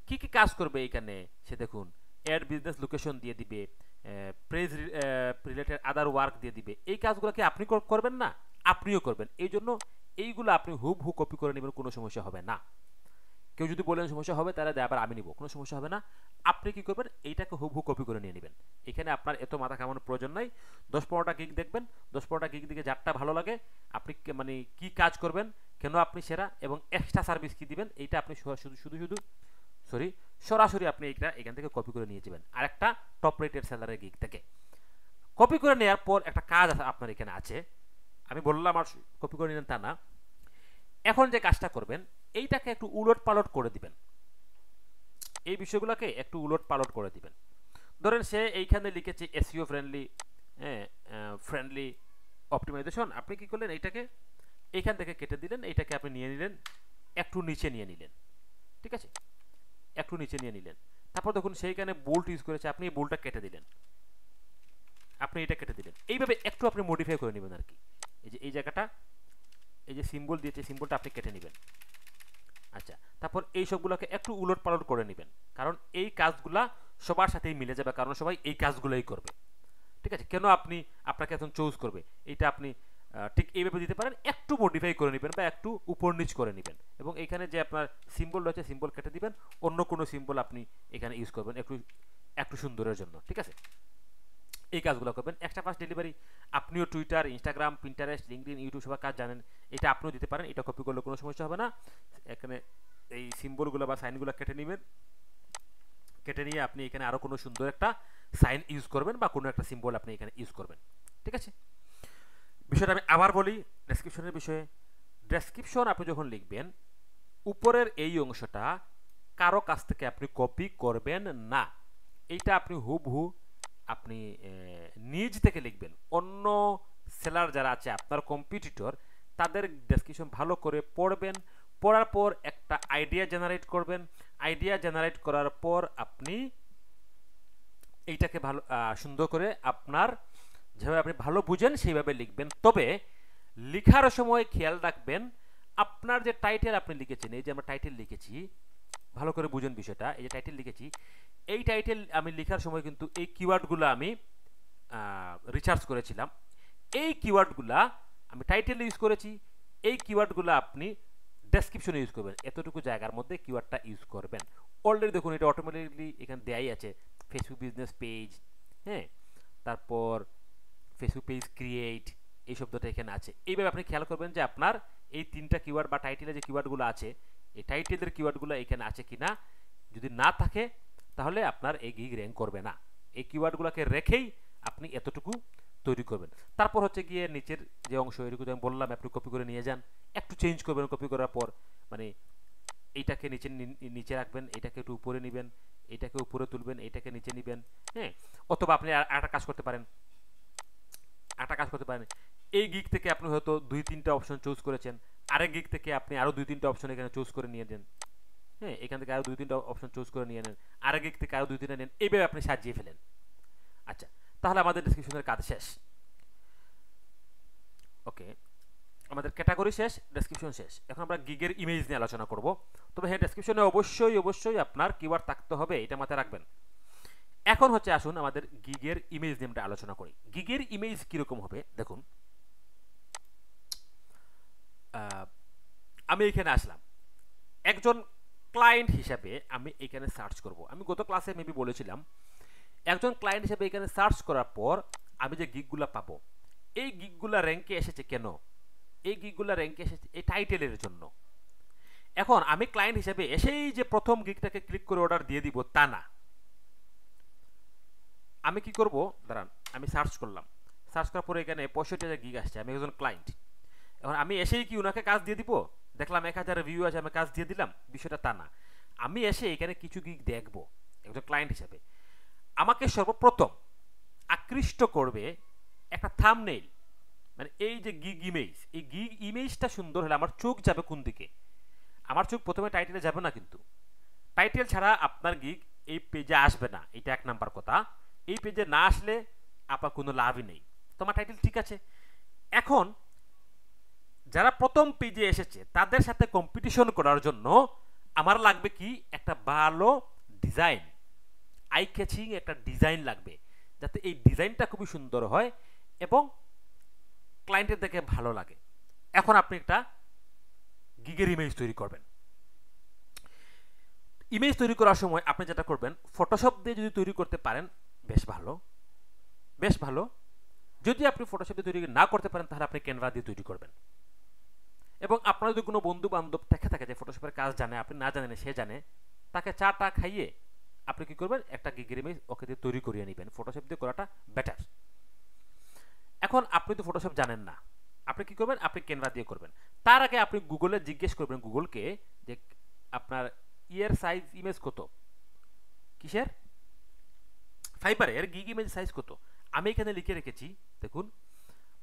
কি কি কাজ করবে এইখানে? সে দেখুন অ্যাড বিজনেস লোকেশন দিয়ে দিবে প্রেজ রিলেটেড আদার ওয়ার্ক দিয়ে দিবে। এই কাজগুলো কি আপনি করবেন না? আপনিও করবেন। এই জন্য এইগুলো আপনি হুব হু কপি করে নেবেন, কোনো সমস্যা হবে না। কেউ যদি বলেন সমস্যা হবে, তাহলে আবার আমি নিব, কোনো সমস্যা হবে না। আপনি কি করবেন, এইটাকে হুব হু কপি করে নিয়ে নেবেন। এখানে আপনার এত মাথা কামানোর প্রয়োজন নাই। দশ পনেরোটা গিক দেখবেন, দশ পনেরোটা গিক দিকে যারটা ভালো লাগে, আপনি মানে কি কাজ করবেন, কেন আপনি সেরা এবং এক্সট্রা সার্ভিস কি দিবেন, এইটা আপনি শুধু শুধু শুধু সরি সরাসরি আপনি এইটা এখান থেকে কপি করে নিয়ে যাবেন। আর একটা টপ রেটেড স্যালারি গিক থেকে। কপি করে নেওয়ার পর একটা কাজ আপনার এখানে আছে। আমি বললাম আর কপি করে নিলেন তা না। এখন যে কাজটা করবেন, এইটাকে একটু উলট পালট করে দিবেন। এই বিষয়গুলোকে একটু উলট পালট করে দিবেন। ধরেন সে এইখানে লিখেছে এসিও ফ্রেন্ডলি হ্যাঁ ফ্রেন্ডলি অপটিমাইজেশন আপনি কি করলেন এইটাকে? এইখান থেকে কেটে দিলেন, এইটাকে আপনি নিয়ে নিলেন, একটু নিচে নিয়ে নিলেন। ঠিক আছে? একটু নিচে নিয়ে নিলেন। তারপর দেখুন সেইখানে বোল্ট ইউজ করেছে, আপনি এই বোল্টটা কেটে দিলেন। আপনি এটা কেটে দিলেন। এইভাবে একটু আপনি মডিফাই করে নেবেন আর কি। এই যে, এই জায়গাটা, এই যে সিম্বল দিয়েছে সিম্বলটা আপনি কেটে নেবেন। আচ্ছা তারপর এই সবগুলোকে একটু উলট পালট করে নেবেন। কারণ এই কাজগুলা সবার সাথেই মিলে যাবে, কারণ সবাই এই কাজগুলোই করবে। ঠিক আছে? কেন আপনি, আপনাকে এখন চুজ করবে? এইটা আপনি ঠিক এইভাবে দিতে পারেন, একটু মডিফাই করে নেবেন বা একটু উপর নিচ করে নেবেন। এবং এখানে যে আপনার সিম্বল রয়েছে সিম্বল কেটে দিবেন, অন্য কোনো সিম্বল আপনি এখানে ইউজ করবেন একটু একটু সুন্দরের জন্য। ঠিক আছে? এই কাজগুলো করবেন। এক্সট্রা ফার্স্ট ডেলিভারি আপনিও Twitter Instagram Pinterest LinkedIn YouTube সবার কাজ জানেন। এটা আপনিও দিতে পারেন, এটা কপি করলে কোনো সমস্যা হবে না। এখানে এই সিম্বলগুলো বা সাইনগুলো কেটে নেবেন। কেটে নিয়ে আপনি এখানে আরও কোনো সুন্দর একটা সাইন ইউজ করবেন বা কোনো একটা সিম্বল আপনি এখানে ইউজ করবেন। ঠিক আছে? বিষয়টা আমি আবার বলি ডেসক্রিপশনের বিষয়ে। ডেসক্রিপশন আপনি যখন লিখবেন, উপরের এই অংশটা কারও কাছ থেকে আপনি কপি করবেন না। এইটা আপনি হুবহু আপনি নিজ থেকে লিখবেন। অন্য সেলার যারা আছে, আপনার কম্পিটিটর তাদের ডেসক্রিপশন ভালো করে পড়বেন। পড়ার পর একটা আইডিয়া জেনারেট করবেন। আইডিয়া জেনারেট করার পর আপনি এইটাকে ভালো সুন্দর করে আপনার যেভাবে আপনি ভালো বুঝেন, সেইভাবে লিখবেন। তবে লেখার সময় খেয়াল রাখবেন, আপনার যে টাইটেল আপনি লিখেছেন, এই যে আমরা টাইটেল লিখেছি ভালো করে বুঝুন বিষয়টা, এই যে টাইটেল লিখেছি, এই টাইটেল আমি লেখার সময় কিন্তু এই কিওয়ার্ডগুলো আমি রিসার্চ করেছিলাম। এই কিওয়ার্ডগুলা আমি টাইটেল ইউজ করেছি, এই কিওয়ার্ডগুলো আপনি ডেসক্রিপশনে ইউজ করবেন, এতটুকু জায়গার মধ্যে কিওয়ার্ডটা ইউজ করবেন। অলরেডি দেখুন, এটা অটোমেটিকলি এখানে দেয়াই আছে ফেসবুক বিজনেস পেজ হ্যাঁ? তারপর ফেসবুক পেজ ক্রিয়েট এই শব্দটা এখানে আছে। এইভাবে আপনি খেয়াল করবেন যে আপনার এই তিনটা কিওয়ার্ড বা টাইটেলে যে কিওয়ার্ডগুলো আছে এই টাইটেলের কিওয়ার্ডগুলো এখানে আছে কি না যদি না থাকে, তাহলে আপনার এই গিগ র্যাঙ্ক করবে না। এই কিওয়ার্ডগুলোকে রেখেই আপনি এতটুকু তৈরি করবেন। তারপর হচ্ছে গিয়ে নিচের যে অংশ, এটুকু আমি বললাম, একটু কপি করে নিয়ে যান। একটু চেঞ্জ করবেন কপি করার পর মানে এইটাকে নিচে নিচে রাখবেন, এটাকে একটু উপরে নেবেন, এটাকে উপরে তুলবেন, এটাকে নিচে নেবেন হ্যাঁ? অথবা আপনি একটা কাজ করতে পারেন। একটা কাজ করতে পারেন। এই গিক থেকে আপনি হয়তো দুই, তিনটা অপশন চুজ করেছেন। আরেক গিক থেকে আপনি আরও দুই, তিনটা অপশন এখানে চুজ করে নিয়ে দেন হ্যাঁ এখান থেকে আরও দুই, তিনটা অপশন চুজ করে নিয়ে নেন। আরেক গিক থেকে আরও দুই, তিনটা নেন। এইভাবে আপনি সাজিয়ে ফেলেন। আচ্ছা তাহলে আমাদের ডিসক্রিপশনের কাজ শেষ। ওকে আমাদের ক্যাটাগরি শেষ ডেসক্রিপশন শেষ। এখন আমরা গিগের ইমেজ নিয়ে আলোচনা করব। তবে হ্যাঁ ডেসক্রিপশনে অবশ্যই অবশ্যই আপনার কিওয়ার্ড থাকতে হবে, এটা মাথায় রাখবেন। এখন হচ্ছে আসুন আমাদের গিগের ইমেজ নিয়ে আমরা আলোচনা করি। গিগের ইমেজ কীরকম হবে? দেখুন আমি এখানে আসলাম। একজন ক্লায়েন্ট হিসাবে আমি এখানে সার্চ করব। আমি গত ক্লাসে মেবি বলেছিলাম, একজন ক্লায়েন্ট হিসেবে এখানে সার্চ করার পর আমি যে গিকগুলো পাবো, এই গিকগুলো র্যাঙ্কে এসেছে কেন? এই গিকগুলো র্যাঙ্কে এসেছে এই টাইটেলের জন্য। এখন আমি ক্লায়েন্ট হিসেবে এসেই যে প্রথম গিকটাকে ক্লিক করে অর্ডার দিয়ে দিব তা না। আমি কি করব? দাঁড়ান, আমি সার্চ করলাম। সার্চ করার পরে এখানে পঁয়ষট্টি হাজার গিগ আসছে, আমি একজন ক্লায়েন্ট এখন আমি এসেই কি ওনাকে কাজ দিয়ে দিব? দেখলাম এক হাজার ভিউ আছে, আমি কাজ দিয়ে দিলাম, বিষয়টা তা না। আমি এসে এখানে কিছু গিগ দেখব, একজন ক্লায়েন্ট হিসাবে। আমাকে সর্বপ্রথম আকৃষ্ট করবে একটা থাম থামনেইল মানে এই যে গিগ ইমেজ এই গিগ ইমেজটা সুন্দর হলে আমার চোখ যাবে কোন দিকে? আমার চোখ প্রথমে টাইটেলে যাবে না কিন্তু। টাইটেল ছাড়া আপনার গিগ এই পেজে আসবে না, এটা এক নাম্বার কথা। এই পেজে না আসলে আপনার কোনো লাভই নেই। তোমার টাইটেল ঠিক আছে। এখন যারা প্রথম পেজে এসেছে, তাদের সাথে কম্পিটিশন করার জন্য আমার লাগবে কি? একটা ভালো ডিজাইন আই ক্যাচিং একটা ডিজাইন লাগবে, যাতে এই ডিজাইনটা খুবই সুন্দর হয় এবং ক্লায়েন্টের দেখে ভালো লাগে। এখন আপনি একটা গিগের ইমেজ তৈরি করবেন। ইমেজ তৈরি করার সময় আপনি যেটা করবেন ফটোশপ দিয়ে যদি তৈরি করতে পারেন, বেশ ভালো। বেশ ভালো। যদি আপনি ফটোশপ দিয়ে তৈরি না করতে পারেন, তাহলে আপনি ক্যানভা দিয়ে তৈরি করবেন। এবং আপনার যদি কোনো বন্ধু বান্ধব থেকে থাকে যে ফটোশপের কাজ জানে, আপনি না জানেন, সে জানে, তাকে চা টা খাইয়ে আপনি কি করবেন? একটা গিগের ইমেজ ওকে দিয়ে তৈরি করিয়ে নেবেন। ফটোশপ দিয়ে করাটা বেটার এখন আপনি তো ফটোশপ জানেন না। আপনি কি করবেন? আপনি ক্যানভা দিয়ে করবেন। তার আগে আপনি গুগলে জিজ্ঞেস করবেন গুগলকে যে আপনার ইয়ের সাইজ ইমেজ কত? কিসের? ফাইবারের গিগ ইমেজ সাইজ কত? আমি এখানে লিখে রেখেছি, দেখুন,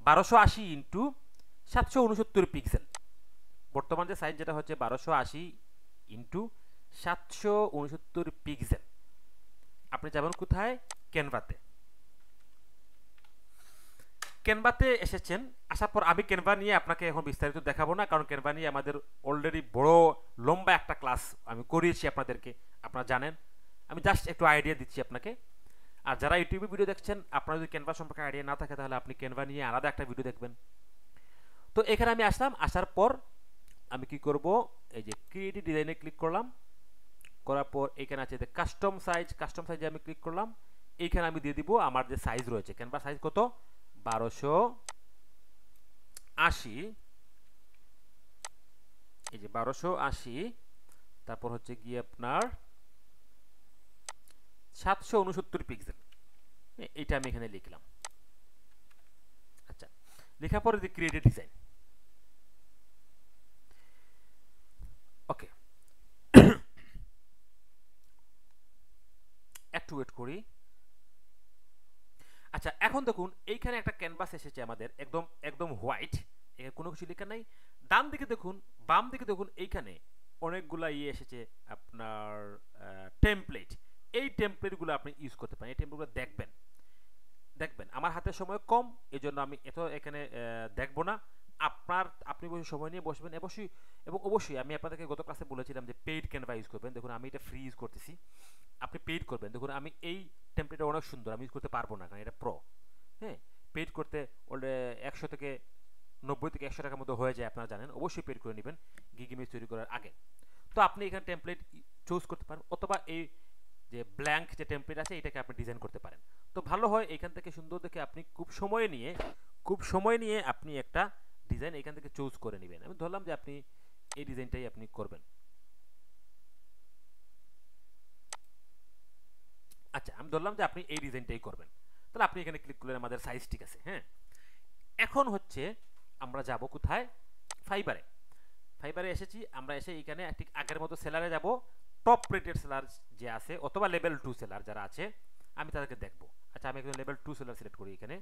বারোশো আশি ইন্টু সাতশো উনসত্তর পিক্সেল বর্তমান যে সাইজ যেটা হচ্ছে বারোশো আশি ইন্টু সাতশো উনসত্তর পিক্সেল। আপনি যাবেন কোথায়? ক্যানভাতে। ক্যানভাতে এসেছেন। আসার পর আমি ক্যানভা নিয়ে আপনাকে এখন বিস্তারিত দেখাবো না, কারণ ক্যানভা নিয়ে আমাদের অলরেডি বড়, লম্বা একটা ক্লাস আমি করিয়েছি আপনাদেরকে, আপনারা জানেন। আমি জাস্ট একটু আইডিয়া দিচ্ছি আপনাকে। আর যারা ইউটিউবে ভিডিও দেখছেন, আপনার যদি ক্যানভা সম্পর্কে আইডিয়া না থাকে, তাহলে আপনি ক্যানভা নিয়ে আলাদা একটা ভিডিও দেখবেন। তো এখানে আমি আসলাম, আসার পর আমি কি করব? এই যে ক্রিয়েটিভ ডিজাইনে ক্লিক করলাম। করার পর এখানে আছে যে কাস্টম সাইজ কাস্টম সাইজে আমি ক্লিক করলাম। এইখানে আমি দিয়ে দিব আমার যে সাইজ রয়েছে। ক্যানভা সাইজ কত? বারোশো আশি। এই যে বারোশো আশি। তারপর হচ্ছে গিয়ে আপনার সাতশো উনসত্তর পিক্সেল এইটা আমি এখানে লিখলাম। আচ্ছা লেখার পরে যে ক্রিয়েটিভ ডিজাইন ওকে ওয়েট করি। আচ্ছা এখন দেখুন, এইখানে একটা ক্যানভাস এসেছে আমাদের, একদম একদম হোয়াইট এখানে কোনো কিছু লেখা নাই। ডান দিকে দেখুন, বাম দিকে দেখুন, এইখানে অনেকগুলা ইয়ে এসেছে আপনার টেমপ্লেট এই টেমপ্লেটগুলো আপনি ইউজ করতে পারেন, এই টেমপ্লেটগুলো দেখবেন। দেখবেন, আমার হাতে সময় কম এই জন্য আমি এত এখানে দেখব না। আপনার, আপনি বসে সময় নিয়ে বসবেন, অবশ্যই, এবং অবশ্যই আমি আপনাদেরকে গত ক্লাসে বলেছিলাম যে পেইড ক্যানভা ইউজ করবেন। দেখুন, আমি এটা ফ্রি ইউজ করতেছি। আপনি পেইড করবেন। দেখুন, আমি এই টেমপ্লেটটা অনেক সুন্দর, আমি ইউজ করতে পারব না, কারণ এটা প্রো হ্যাঁ? পেইড করতে একশো থেকে নব্বই থেকে একশো টাকার মতো হয়ে যায়, আপনারা জানেন। অবশ্যই পেড করে নেবেন গিগ তৈরি করার আগে। তো আপনি এখানে টেমপ্লেট চুজ করতে পারেন, অথবা এই যে ব্ল্যাঙ্ক যে টেমপ্লেট আছে, এটাকে আপনি ডিজাইন করতে পারেন। তো ভালো হয়, এখান থেকে সুন্দর দেখে আপনি খুব সময় নিয়ে, খুব সময় নিয়ে আপনি একটা ডিজাইন এখান থেকে চুজ করে নেবেন। আমি ধরলাম যে আপনি এই ডিজাইনটাই আপনি করবেন। আচ্ছা আমি ধরলাম যে আপনি এই ডিজাইনটাই করবেন। তাহলে আপনি এখানে ক্লিক করলেন আমাদের সাইজ ঠিক আছে হ্যাঁ? এখন হচ্ছে আমরা যাব কোথায়? ফাইবারে ফাইবারে এসেছি, আমরা এসে এখানে ঠিক আগের মতো সেলারে যাব। টপ রেটেড সেলার যে আছে, অথবা লেভেল টু সেলার যারা আছে, আমি তাদেরকে দেখব। আচ্ছা আমি এখানে লেভেল টু সেলার সিলেক্ট করি এখানে।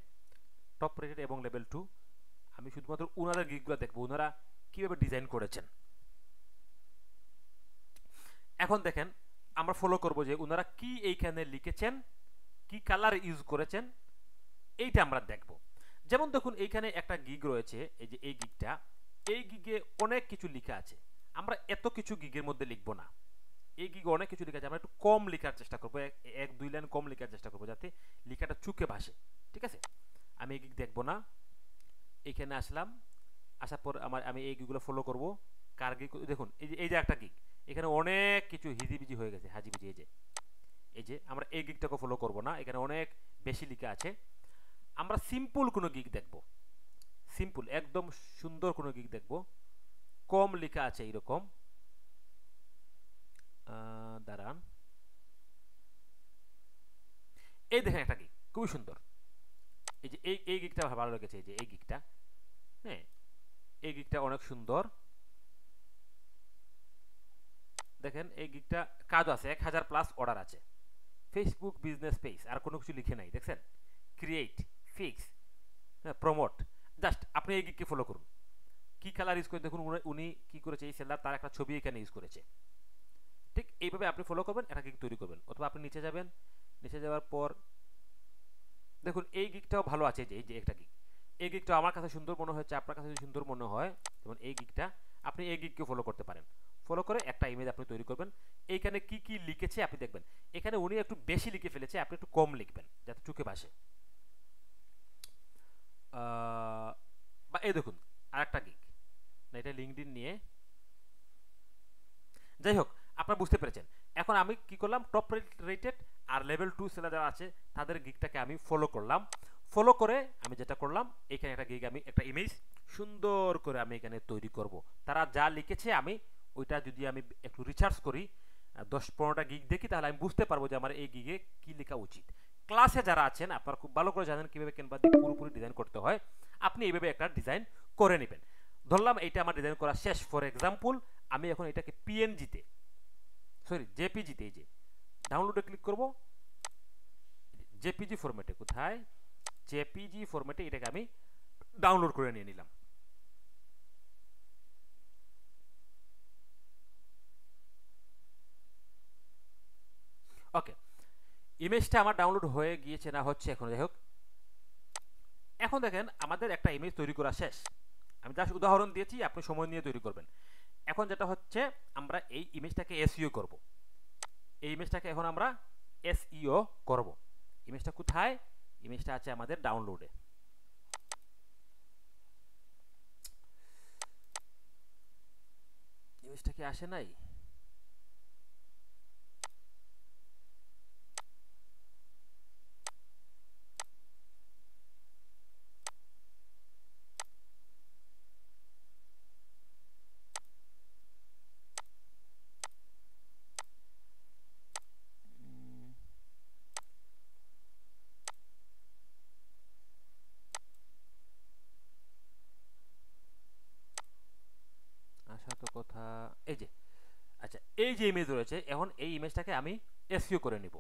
টপ রেটেড এবং লেভেল টু আমি শুধুমাত্র ওনাদের গিকগুলো দেখব। ওনারা কীভাবে ডিজাইন করেছেন? এখন দেখেন আমরা ফলো করব যে ওনারা কি এইখানে লিখেছেন, কি কালার ইউজ করেছেন, এইটা আমরা দেখব। যেমন দেখুন, এইখানে একটা গিগ রয়েছে, এই যে এই গিগটা এই গিগে অনেক কিছু লেখা আছে। আমরা এত কিছু গিগের মধ্যে লিখব না। এই গিগে অনেক কিছু লেখা আছে, আমরা একটু কম লেখার চেষ্টা করব, এক দুই লাইন কম লেখার চেষ্টা করব যাতে লেখাটা চুকে ভাসে, ঠিক আছে? আমি এই গিগ দেখব না। এখানে আসলাম, আসার পর আমার, আমি এই গিগুলো ফলো করব। কার গিগ দেখুন, এই যে এই যে একটা গিগ এখানে অনেক কিছু হিজিবিজি হয়ে গেছে হাজিবিজি এই যে এই যে এই ফলো করব না। এখানে অনেক বেশি লেখা আছে। আমরা সিম্পল কোনো গিগ দেখব। সিম্পল একদম সুন্দর কোনো গিগ দেখব। কম লেখা আছে এইরকম। দাঁড়ান। এই দেখেন একটা গিগ খুবই সুন্দর। এই যে, এই এই গিগটা ভালো লেগেছে, এই যে, এই গিগটা হ্যাঁ এই গিগটা অনেক সুন্দর। দেখেন, এই গিগটা কাজ আছে, এক হাজার প্লাস অর্ডার আছে। ফেসবুক বিজনেস পেজ আর কোনো কিছু লিখে নাই, দেখছেন? ক্রিয়েট ফিক্স হ্যাঁ প্রমোট জাস্ট আপনি এই গিককে ফলো করুন। কি কালার ইউজ করে দেখুন, উনি কি করেছে? এই সেলার তার একটা ছবি এখানে ইউজ করেছে। ঠিক এইভাবে আপনি ফলো করবেন, একটা গিক তৈরি করবেন। অথবা আপনি নিচে যাবেন, নিচে যাওয়ার পর, দেখুন, এই গিকটাও ভালো আছে যে, এই যে একটা গিক এই গিকটা আমার কাছে সুন্দর মনে হচ্ছে আপনার কাছে যদি সুন্দর মনে হয়, যেমন এই গিকটা আপনি এই গিককে ফলো করতে পারেন। ফলো করে একটা ইমেজ আপনি তৈরি করবেন। এইখানে কি কি লিখেছে আপনি দেখবেন। এখানে উনি একটু বেশি লিখে ফেলেছে, আপনি একটু কম লিখবেন, যাতে চোখে ভাসে। বা এই দেখুন, আরেকটা গিক না, এটা লিঙ্কডিন নিয়ে। যাই হোক, আপনারা বুঝতে পেরেছেন। এখন আমি কি করলাম? টপ রেটেড আর লেভেল টু সেলার যারা আছে, তাদের গিকটাকে আমি ফলো করলাম। ফলো করে আমি যেটা করলাম, এখানে একটা গিগ আমি, একটা ইমেজ সুন্দর করে আমি এখানে তৈরি করব। তারা যা লিখেছে আমি ওইটা যদি আমি একটু রিসার্চ করি দশ পনেরোটা গিগ দেখি, তাহলে আমি বুঝতে পারব যে আমার এই গিগে কি লেখা উচিত। ক্লাসে যারা আছেন, আপনারা খুব ভালো করে জানেন কীভাবে ক্যানভা দিয়ে পুরোপুরি ডিজাইন করতে হয়। আপনি এইভাবে একটা ডিজাইন করে নেবেন। ধরলাম এইটা আমার ডিজাইন করা শেষ। ফর এক্সাম্পল আমি এখন এটাকে পিএনজিতে সরি জেপিজিতে এই যে ডাউনলোডে ক্লিক করব। জেপিজি ফরম্যাটে কোথায়? জেপিজি ফরম্যাটে এটাকে আমি ডাউনলোড করে নিয়ে নিলাম। ওকে ইমেজটা আমার ডাউনলোড হয়ে গিয়েছে না হচ্ছে এখন। যাই হোক। এখন দেখেন আমাদের একটা ইমেজ তৈরি করা শেষ। আমি জাস্ট উদাহরণ দিয়েছি, আপনি সময় নিয়ে তৈরি করবেন। এখন যেটা হচ্ছে, আমরা এই ইমেজটাকে এসইও করব। এই ইমেজটাকে এখন আমরা এসইও করব। ইমেজটা কোথায়? ইমেজটা আছে আমাদের ডাউনলোডে ইমেজটা কি আসে নাই? এই যে ইমেজ রয়েছে, এখন এই ইমেজটাকে আমি এসইও করে নিব।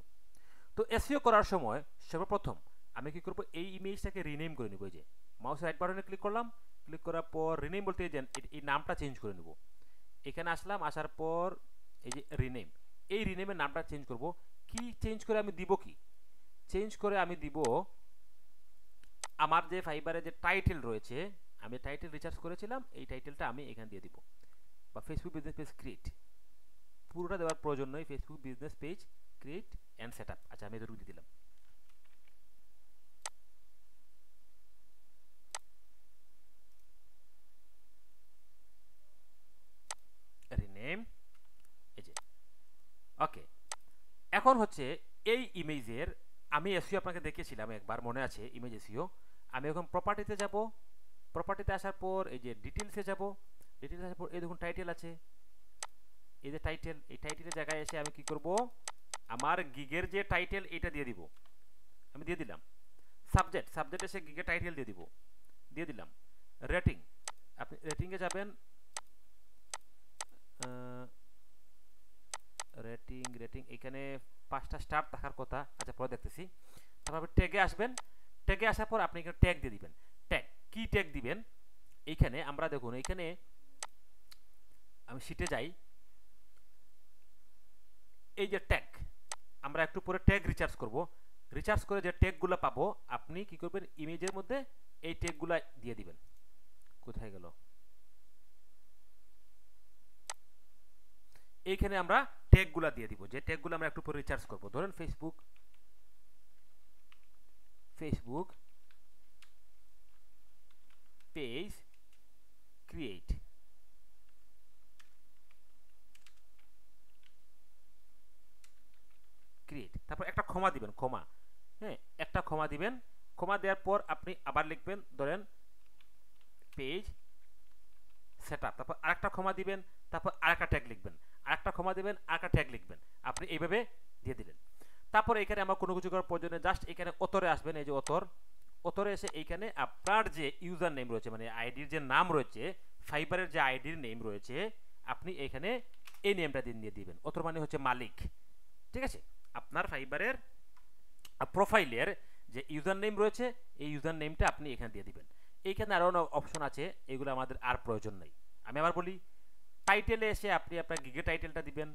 তো এসইও করার সময় সর্বপ্রথম আমি কি করব? এই ইমেজটাকে রিনেম করে নিব। এই যে মাউস রাইট বাটনে ক্লিক করলাম। ক্লিক করার পর রিনেম বলতে যে এই নামটা চেঞ্জ করে নেব। এখানে আসলাম, আসার পর এই যে রিনেম এই রিনেমের নামটা চেঞ্জ করব। কি চেঞ্জ করে আমি দিব কি? চেঞ্জ করে আমি দিব আমার যে ফাইবারে যে টাইটেল রয়েছে, আমি টাইটেল রিচার্জ করেছিলাম। এই টাইটেলটা আমি এখানে দিয়ে দিব। বা ফেসবুক বিজনেস পেজ ক্রিয়েট পুরোটা দেওয়ার প্রয়োজন নয় Facebook business page create and set up আচ্ছা আমি এতটুকু দিলাম। রিনেম এই যে। ওকে এখন হচ্ছে এই ইমেজের আমি এসিও আপনাকে দেখিয়েছিলাম একবার, মনে আছে ইমেজ এসিও আমি এখন প্রপার্টিতে যাব প্রপার্টিতে আসার পর এই যে ডিটেলসে যাব ডিটেলস আসার পর এই দেখুন টাইটেল আছে। এই যে টাইটেল এই টাইটেলের জায়গায় এসে আমি কি করব? আমার গিগের যে টাইটেল এটা দিয়ে দিব। আমি দিয়ে দিলাম। সাবজেক্ট সাবজেক্ট এসে গিগের টাইটেল দিয়ে দিব। দিয়ে দিলাম। রেটিং আপনি রেটিংয়ে যাবেন। রেটিং রেটিং এখানে পাঁচটা স্টার থাকার কথা। আচ্ছা পরে দেখতেছি। তারপর আপনি ট্যাগে আসবেন। ট্যাগে আসার পর আপনি এখানে ট্যাগ দিয়ে দিবেন। ট্যাগ কি ট্যাগ দিবেন? এইখানে আমরা দেখুন, এইখানে আমি সিটে যাই। এই যে ট্যাগ আমরা একটু পরে ট্যাগ রিচার্জ করব। রিচার্জ করে যে ট্যাগগুলো পাবো, আপনি কি করবেন? ইমেজের মধ্যে এই ট্যাগগুলো দিয়ে দিবেন। কোথায় গেল? এইখানে আমরা ট্যাগগুলো দিয়ে দিব। যে ট্যাগগুলো আমরা একটু পরে রিচার্জ করব। ধরেন Facebook Facebook page create create তারপর একটা ক্ষমা দিবেন, ক্ষমা। হ্যাঁ একটা ক্ষমা দিবেন। ক্ষমা দেওয়ার পর আপনি আবার লিখবেন, ধরেন পেজ সেট আপ তারপর আরেকটা ক্ষমা দিবেন, তারপর আরেকটা ট্যাগ লিখবেন। আরেকটা ক্ষমা দিবেন, আরেকটা ট্যাগ লিখবেন। আপনি এইভাবে দিয়ে দিলেন। তারপর এখানে আমার কোনো কিছু করার প্রয়োজনে জাস্ট এখানে অতরে আসবেন, এই যে অতর। অতরে এসে এইখানে আপনার যে ইউজার নেম রয়েছে মানে আইডির যে নাম রয়েছে ফাইবারের যে আইডির নেম রয়েছে, আপনি এখানে এই নেমটা দিন দিয়ে দিবেন। অতর মানে হচ্ছে মালিক। ঠিক আছে? আপনার ফাইবারের প্রোফাইলের যে ইউজার নেম রয়েছে, এই ইউজার নেমটা আপনি এখানে দিয়ে দিবেন। এইখানে আরও অপশন আছে, এগুলো আমাদের আর প্রয়োজন নেই। আমি আবার বলি টাইটেলে এসে আপনি আপনার গিগে টাইটেলটা দিবেন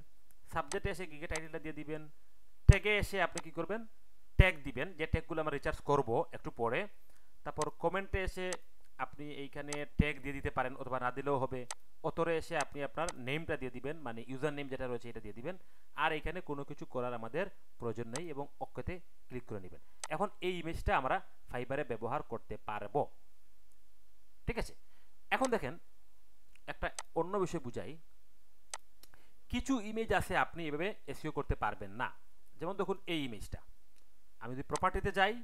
সাবজেক্টে এসে গিগে টাইটেলটা দিয়ে দিবেন ট্যাগে এসে আপনি কি করবেন? ট্যাগ দিবেন, যে ট্যাগগুলো আমরা রিচার্জ করব একটু পরে। তারপর কমেন্টে এসে আপনি এইখানে ট্যাগ দিয়ে দিতে পারেন অথবা না দিলেও হবে। অতরে এসে আপনি আপনার নেমটা দিয়ে দিবেন মানে ইউজার নেম যেটা রয়েছে এটা দিয়ে দিবেন। আর এখানে কোনো কিছু করার আমাদের প্রয়োজন নেই এবং অক্ষতে ক্লিক করে নেবেন। এখন এই ইমেজটা আমরা ফাইবারে ব্যবহার করতে পারব। ঠিক আছে? এখন দেখেন, একটা অন্য বিষয় বুঝাই। কিছু ইমেজ আছে আপনি এভাবে এসিও করতে পারবেন না। যেমন দেখুন এই ইমেজটা আমি যদি প্রপার্টিতে যাই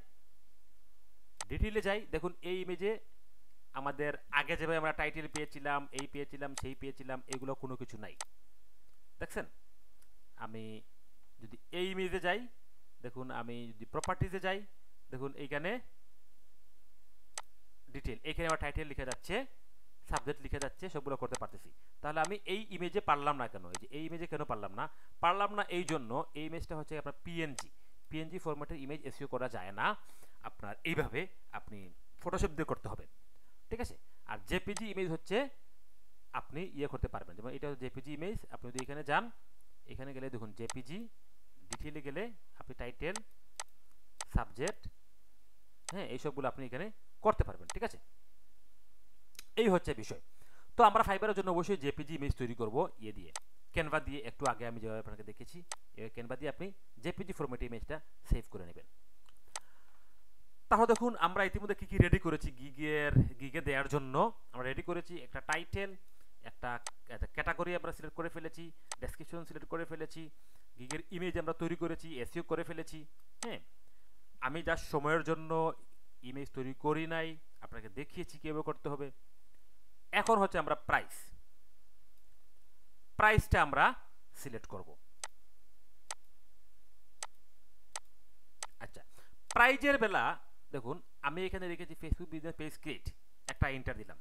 ডিটেইলে যাই, দেখুন এই ইমেজে আমাদের আগে যেভাবে আমরা টাইটেল পেয়েছিলাম, এই পেয়েছিলাম, সেই পেয়েছিলাম, এগুলো কোনো কিছু নাই। দেখছেন? আমি যদি এই ইমেজে যাই, দেখুন, আমি যদি প্রপার্টিতে যাই, দেখুন, এইখানে ডিটেল এইখানে আমার টাইটেল লিখে যাচ্ছে সাবজেক্ট লিখে যাচ্ছে, সবগুলো করতে পারতেছি। তাহলে আমি এই ইমেজে পারলাম না কেন? এই যে এই ইমেজে কেন পারলাম না? পারলাম না এই জন্য এই ইমেজটা হচ্ছে আপনার পিএনজি পিএনজি ফরম্যাটের ইমেজ এসিও করা যায় না। আপনার এইভাবে আপনি ফটোশপ দিয়ে করতে হবে। ঠিক আছে? আর জেপিজি ইমেজ হচ্ছে আপনি ইয়ে করতে পারবেন। যেমন এটা জেপিজি ইমেজ আপনি যদি এখানে যান, এখানে গেলে দেখুন জেপিজি ডিটেলে গেলে আপনি টাইটেল সাবজেক্ট হ্যাঁ এইসবগুলো আপনি এখানে করতে পারবেন, ঠিক আছে? এই হচ্ছে বিষয়। তো আমরা ফাইবারের জন্য অবশ্যই জেপিজি ইমেজ তৈরি করব ইয়ে দিয়ে। ক্যানভা দিয়ে একটু আগে আমি যেভাবে আপনাকে দেখেছি ক্যানভা দিয়ে আপনি জেপিজি ফরম্যাটে ইমেজটা সেভ করে নেবেন। তাহলে দেখুন, আমরা ইতিমধ্যে কি কি রেডি করেছি গিগের গিগে দেওয়ার জন্য? আমরা রেডি করেছি একটা টাইটেল একটা ক্যাটাগরি আমরা সিলেক্ট করে ফেলেছি ডেসক্রিপশন সিলেক্ট করে ফেলেছি গিগের ইমেজ আমরা তৈরি করেছি এসিও করে ফেলেছি হ্যাঁ? আমি যা সময়ের জন্য ইমেজ তৈরি করি নাই, আপনাকে দেখিয়েছি কীভাবে করতে হবে। এখন হচ্ছে আমরা প্রাইস প্রাইসটা আমরা সিলেক্ট করব। আচ্ছা প্রাইজের বেলা দেখুন, আমি এখানে রেখেছি ফেসবুক বিজনেস পেজ ক্রিয়েট একটা এন্টার দিলাম।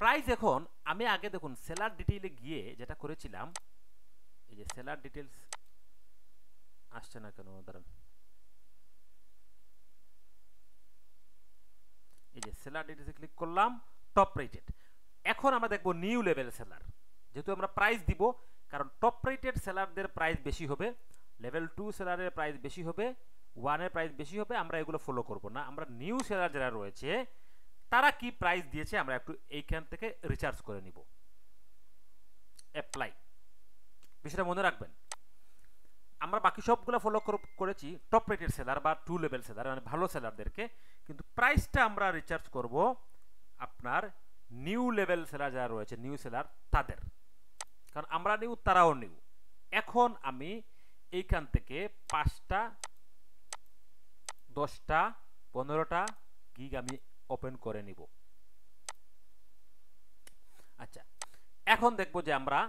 প্রাইস এখন আমি আগে দেখুন সেলার ডিটেইলে গিয়ে যেটা করেছিলাম, এই যে সেলার ডিটেলস আসছে না কেন, দাঁড়ান। এই যে সেলার ডিটেলসে ক্লিক করলাম টপ রেটেড এখন আমরা দেখব নিউ লেভেল সেলার যেহেতু আমরা প্রাইস দিব, কারণ টপ রেটেড সেলারদের প্রাইস বেশি হবে লেভেল টু সেলারের প্রাইস বেশি হবে ওয়ানের প্রাইস বেশি হবে, আমরা এগুলো ফলো করব না। আমরা নিউ সেলার যারা রয়েছে, তারা কি প্রাইস দিয়েছে আমরা একটু এইখান থেকে রিচার্জ করে নিব। অ্যাপ্লাই বিষয়টা মনে রাখবেন, আমরা বাকি সবগুলো ফলো করেছি টপ রেটেড সেলার বা টু লেভেল সেলার মানে ভালো সেলারদেরকে কিন্তু প্রাইসটা আমরা রিচার্জ করব আপনার নিউ লেভেল সেলার যারা রয়েছে নিউ সেলার তাদের। কারণ আমরা নিউ, তারাও নিউ। এখন আমি এইখান থেকে পাঁচটা দশটা, পনেরোটা গিগ আমি ওপেন করে নিব। আচ্ছা এখন দেখব যে আমরা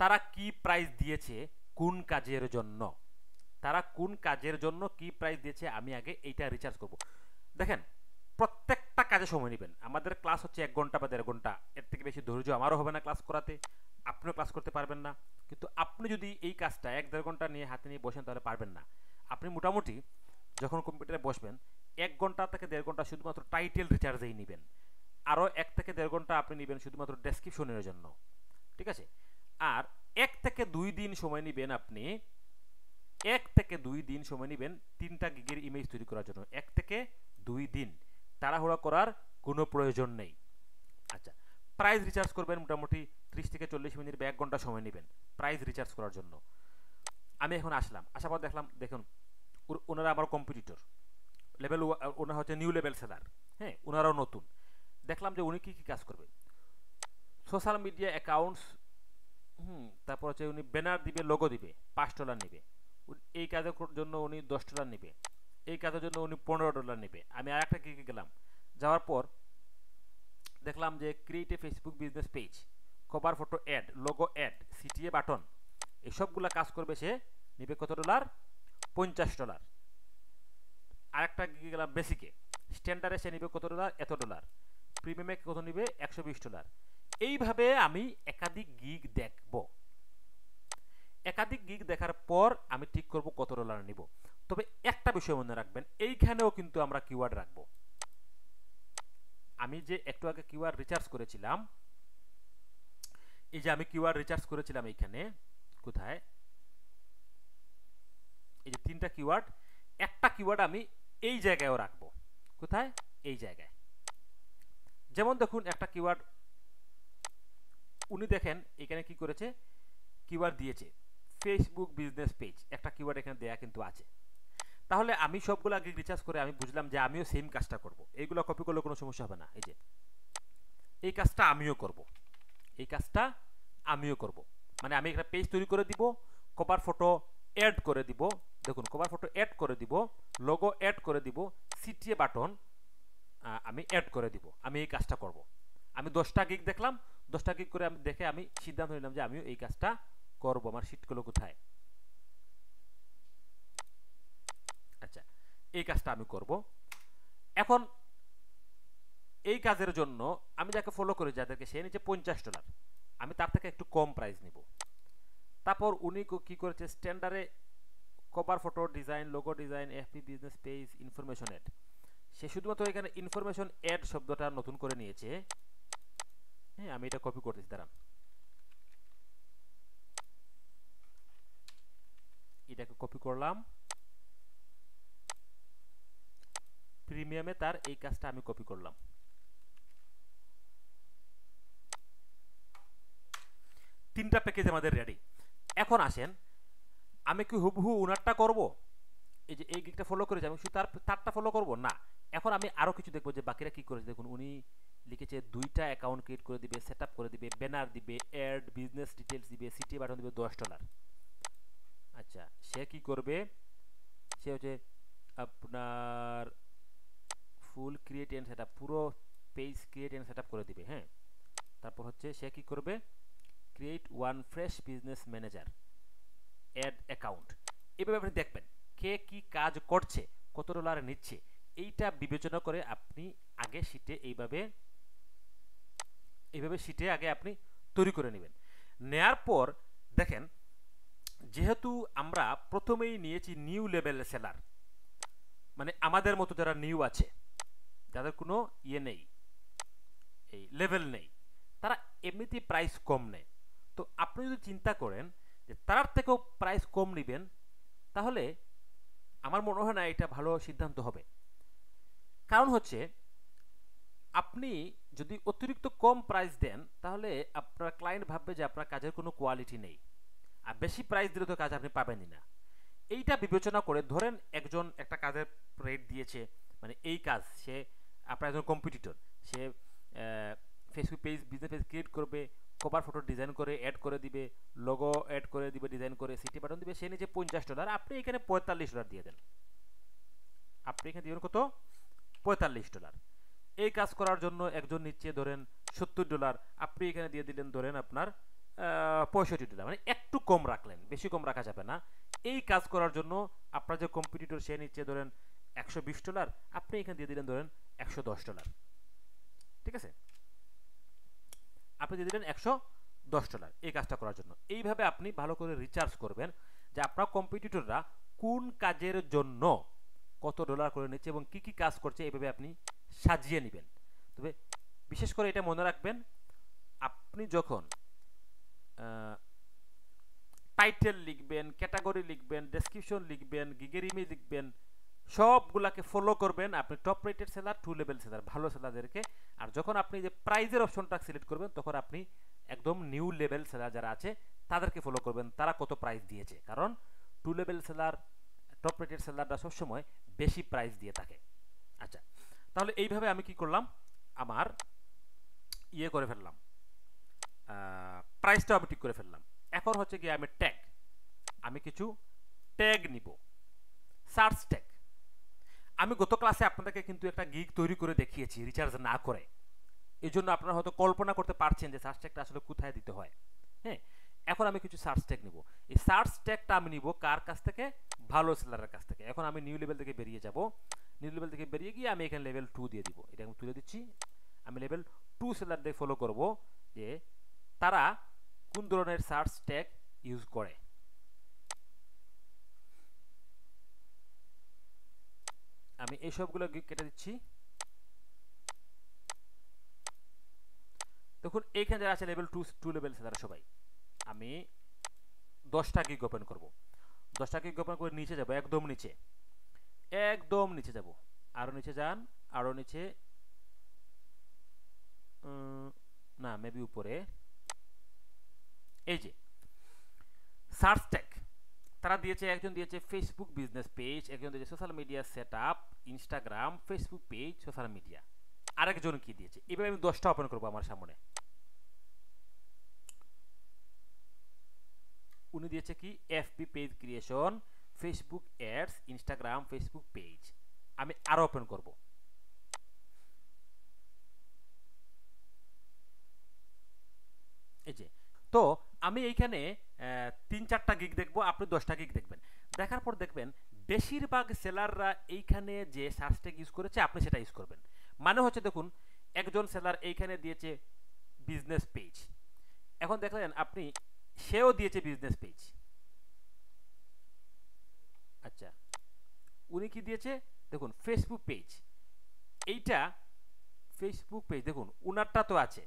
তারা কি প্রাইস দিয়েছে কোন কাজের জন্য। তারা কোন কাজের জন্য কি প্রাইস দিয়েছে আমি আগে এইটা রিচার্জ করব। দেখেন, প্রত্যেকটা কাজে সময় নেবেন। আমাদের ক্লাস হচ্ছে এক ঘণ্টা বা দেড় ঘণ্টা। এর থেকে বেশি ধৈর্য আমারও হবে না ক্লাস করাতে। আপনিও ক্লাস করতে পারবেন না। কিন্তু আপনি যদি এই কাজটা এক দেড় ঘণ্টা নিয়ে হাতে নিয়ে বসেন তাহলে পারবেন না। আপনি মোটামুটি যখন কম্পিউটারে বসবেন, এক ঘণ্টা থেকে দেড় ঘণ্টা শুধুমাত্র টাইটেল রিচার্জেই নেবেন। আরও এক থেকে দেড় ঘণ্টা আপনি নেবেন শুধুমাত্র ডেসক্রিপশনের জন্য। ঠিক আছে? আর এক থেকে দুই দিন সময় নেবেন আপনি, এক থেকে দুই দিন সময় নেবেন তিনটা গিগের ইমেজ তৈরি করার জন্য। এক থেকে দুই দিন। তাড়াহুড়া করার কোনো প্রয়োজন নেই। আচ্ছা প্রাইস রিচার্জ করবেন মোটামুটি ত্রিশ থেকে চল্লিশ মিনিট বা এক ঘণ্টা সময় নেবেন প্রাইস রিচার্জ করার জন্য। আমি এখন আসলাম। আসার পর দেখলাম, দেখুন ওনারা আমার কম্পিটিটর লেভেল ওনারা হচ্ছে নিউ লেভেল সেলার হ্যাঁ ওনারাও নতুন। দেখলাম যে উনি কী কী কাজ করবে। সোশ্যাল মিডিয়া অ্যাকাউন্টস হুম, তারপর হচ্ছে উনি ব্যানার দিবে লোগো দিবে, পাঁচ ডলার নেবে। এই কাজের জন্য উনি দশ ডলার নেবে। এই কাজের জন্য উনি পনেরো ডলার নেবে। আমি আর একটা কী গেলাম? যাওয়ার পর দেখলাম যে create a Facebook business page cover photo add logo add CTA button এসবগুলো কাজ করবে সে, নেবে কত ডলার পঞ্চাশ ডলার। আরেকটা গেলাম? বেসিকে স্ট্যান্ডার্ডে সে নেবে কত ডলার? এত ডলার। প্রিমিয়ামে কত নেবে? একশো বিশ ডলার। এইভাবে আমি একাধিক গিগ দেখব। একাধিক গিগ দেখার পর আমি ঠিক করব কত ডলার নিব। তবে একটা বিষয় মনে রাখবেন, এইখানেও কিন্তু আমরা কিওয়ার্ড রাখব। আমি যে একটু আগে কিওয়ার্ড রিচার্জ করেছিলাম, এই যে আমি কিওয়ার্ড রিচার্জ করেছিলাম এইখানে, কোথায়? এই যে তিনটা কিওয়ার্ড একটা কিওয়ার্ড আমি এই জায়গায়ও রাখব। কোথায়? এই জায়গায়। যেমন দেখুন, একটা কিওয়ার্ড উনি দেখেন, এখানে কি করেছে? কিওয়ার্ড দিয়েছে। ফেসবুক বিজনেস পেজ একটা কিওয়ার্ড এখানে দেয়া কিন্তু আছে। তাহলে আমি সবগুলো আগে রিচার্জ করে আমি বুঝলাম যে আমিও সেম কাজটা করব। এইগুলো কপি করলে কোনো সমস্যা হবে না। এই যে, এই কাজটা আমিও করব। এই কাজটা আমিও করব। মানে আমি একটা পেজ তৈরি করে দিব কভার ফটো অ্যাড করে দিব দেখুন কভার ফটো অ্যাড করে দিব লোগো অ্যাড করে দিব সিটিএ বাটন আমি অ্যাড করে দিব, আমি এই কাজটা করব। আমি দশটা গিগ দেখলাম, দশটা গিগ করে আমি দেখে আমি সিদ্ধান্ত নিলাম যে আমিও এই কাজটা করব, আমার সিটগুলো কোথায়। আচ্ছা এই কাজটা আমি করব। এখন এই কাজের জন্য আমি যাকে ফলো করি, যাদেরকে সে নিচে পঞ্চাশ ডলার আমি তার থেকে একটু কম প্রাইস নিব। তারপর উনি কি করেছে স্ট্যান্ডার্ডে cover photo design logo design FP business page information add সে শুধুমাত্র এখানে ইনফরমেশন অ্যাড শব্দটা নতুন করে নিয়েছে। হ্যাঁ আমি এটা কপি করতেছি, দাঁড়ান। এটাকে কপি করলাম। প্রিমিয়ামে তার এই কাজটা আমি কপি করলাম। তিনটা প্যাকেজ আমাদের রেডি এখন আসেন আমি কি হুবহু উনারটা করব? এই যে, এই গিকটা ফলো করেছি, আমি শুধু তার, তারটা ফলো করব? না। এখন আমি আরও কিছু দেখব যে বাকিরা কি করেছে। দেখুন, উনি লিখেছে, দুইটা অ্যাকাউন্ট ক্রিয়েট করে দিবে সেট করে দিবে ব্যানার দিবে অ্যাড বিজনেস ডিটেলস দিবে সিটি বাটন দিবে, দশ ডলার আচ্ছা সে কি করবে? সে হচ্ছে আপনার ফুল ক্রিয়েট এন্ড সেট পুরো পেজ ক্রিয়েট অ্যান্ড সেট করে দিবে হ্যাঁ? তারপর হচ্ছে সে কি করবে? Create one fresh business manager ad account এভাবে আপনি দেখবেন কে কি কাজ করছে, কত ডলার নিচ্ছে। এইটা বিবেচনা করে আপনি আগে শীটে এইভাবে এইভাবে শিটে আগে আপনি তৈরি করে নেবেন। নেয়ার পর দেখেন, যেহেতু আমরা প্রথমেই নিয়েছি নিউ লেভেল সেলার মানে আমাদের মতো যারা নিউ আছে, যাদের কোনো ইয়ে নেই, এই লেভেল নেই, তারা এমনিতেই প্রাইস কম নেয়। তো আপনি যদি চিন্তা করেন যে তার থেকেও প্রাইস কম নেবেন, তাহলে আমার মনে হয় না এটা ভালো সিদ্ধান্ত হবে। কারণ হচ্ছে, আপনি যদি অতিরিক্ত কম প্রাইস দেন, তাহলে আপনার ক্লায়েন্ট ভাববে যে আপনার কাজের কোনো কোয়ালিটি নেই। আর বেশি প্রাইস দিলে তো কাজ আপনি পাবেনই না। এইটা বিবেচনা করে ধরেন একজন একটা কাজের রেট দিয়েছে মানে এই কাজ, সে আপনার একজন কম্পিটিটর সে Facebook page business page create করবে কভার ফটো ডিজাইন করে অ্যাড করে দিবে লোগো অ্যাড করে দিবে ডিজাইন করে সিটি বাটন দিবে, সে নিচে পঞ্চাশ ডলার আপনি এখানে পঁয়তাল্লিশ ডলার দিয়ে দেন। আপনি এখানে দিবেন কত? পঁয়তাল্লিশ ডলার এই কাজ করার জন্য একজন নিচে ধরেন সত্তর ডলার আপনি এখানে দিয়ে দিলেন ধরেন আপনার পঁয়ষট্টি ডলার মানে একটু কম রাখলেন, বেশি কম রাখা যাবে না। এই কাজ করার জন্য আপনার যে কম্পিটিটর সে নিচে ধরেন একশো বিশ ডলার আপনি এখানে দিয়ে দিলেন ধরেন একশো দশ ডলার ঠিক আছে? আপনি দিয়ে দিলেন একশো দশ ডলার এই কাজটা করার জন্য। এইভাবে আপনি ভালো করে রিচার্জ করবেন যে আপনার কম্পিটিটররা কোন কাজের জন্য কত ডলার করে নিচ্ছে এবং কি কি কাজ করছে এইভাবে আপনি সাজিয়ে নেবেন। তবে বিশেষ করে এটা মনে রাখবেন, আপনি যখন টাইটেল লিখবেন ক্যাটাগরি লিখবেন ডেসক্রিপশন লিখবেন গিগের ইমেজ লিখবেন, সবগুলাকে ফলো করবেন। আপনি top rated seller two level seller ভালো সেলারদেরকে আর যখন আপনি যে প্রাইজের অপশনটা সিলেক্ট করবেন, তখন আপনি একদম নিউ লেভেল সেলার যারা আছে, তাদেরকে ফলো করবেন। তারা কত প্রাইস দিয়েছে? কারণ two level seller top rated সেলাররা সবসময় বেশি প্রাইস দিয়ে থাকে। আচ্ছা তাহলে এইভাবে আমি কি করলাম? আমার ইয়ে করে ফেললাম। প্রাইসটাও আমি ঠিক করে ফেললাম। এখন হচ্ছে কি আমি ট্যাগ আমি কিছু ট্যাগ নিব। সার্চ ট্যাগ আমি গত ক্লাসে আপনাদেরকে কিন্তু একটা গিগ তৈরি করে দেখিয়েছি রিচার্জ না করে। এই জন্য আপনারা হয়তো কল্পনা করতে পারছেন যে সার্চ ট্যাগটা আসলে কোথায় দিতে হয়। হ্যাঁ এখন আমি কিছু সার্চ ট্যাগ নিব। এই সার্চ ট্যাগটা আমি নিব কার কাছ থেকে? ভালো সেলারের কাছ থেকে। এখন আমি নিউ লেভেল থেকে বেরিয়ে যাব। নিউ লেভেল থেকে বেরিয়ে গিয়ে আমি এখানে লেভেল টু দিয়ে দিব। এটা আমি তুলে দিচ্ছি। আমি লেভেল টু সেলারদের ফলো করব যে তারা কোন ধরনের সার্চ ট্যাগ ইউজ করে। আমি এই সবগুলো কেটে দিচ্ছি। দেখুন, এইখানে যারা আছে লেভেল টু টু লেভেল তারা সবাই। আমি দশটা গিগ ওপেন করব। দশটা গিগ ওপেন করে নিচে যাব, একদম নিচে। একদম নিচে যাব। আরও নিচে যান, আরও নিচে। না মেবি উপরে। এই যে সার্চ ট্যাগ তারা দিয়েছে, একজন দিয়েছে ফেসবুক বিজনেস পেজ একজন দিয়েছে social media set up Instagram Facebook page social media আরেকজন কি দিয়েছে? এভাবে আমি দশটা ওপেন করব আমার সামনে। উনি দিয়েছে কি? FB page creation Facebook ads Instagram Facebook page আমি আরও ওপেন করব। এই যে, তো আমি এইখানে তিন চারটা গিক দেখব, আপনি দশটা গিক দেখবেন। দেখার পর দেখবেন, বেশিরভাগ সেলাররা এইখানে যে সার্চ ট্যাগ ইউজ করেছে, আপনি সেটা ইউজ করবেন। মানে হচ্ছে দেখুন, একজন সেলার এইখানে দিয়েছে বিজনেস পেজ এখন দেখলেন, আপনি সেও দিয়েছে বিজনেস পেজ আচ্ছা উনি কি দিয়েছে? দেখুন ফেসবুক পেজ এইটা ফেসবুক পেজ দেখুন, উনারটা তো আছে।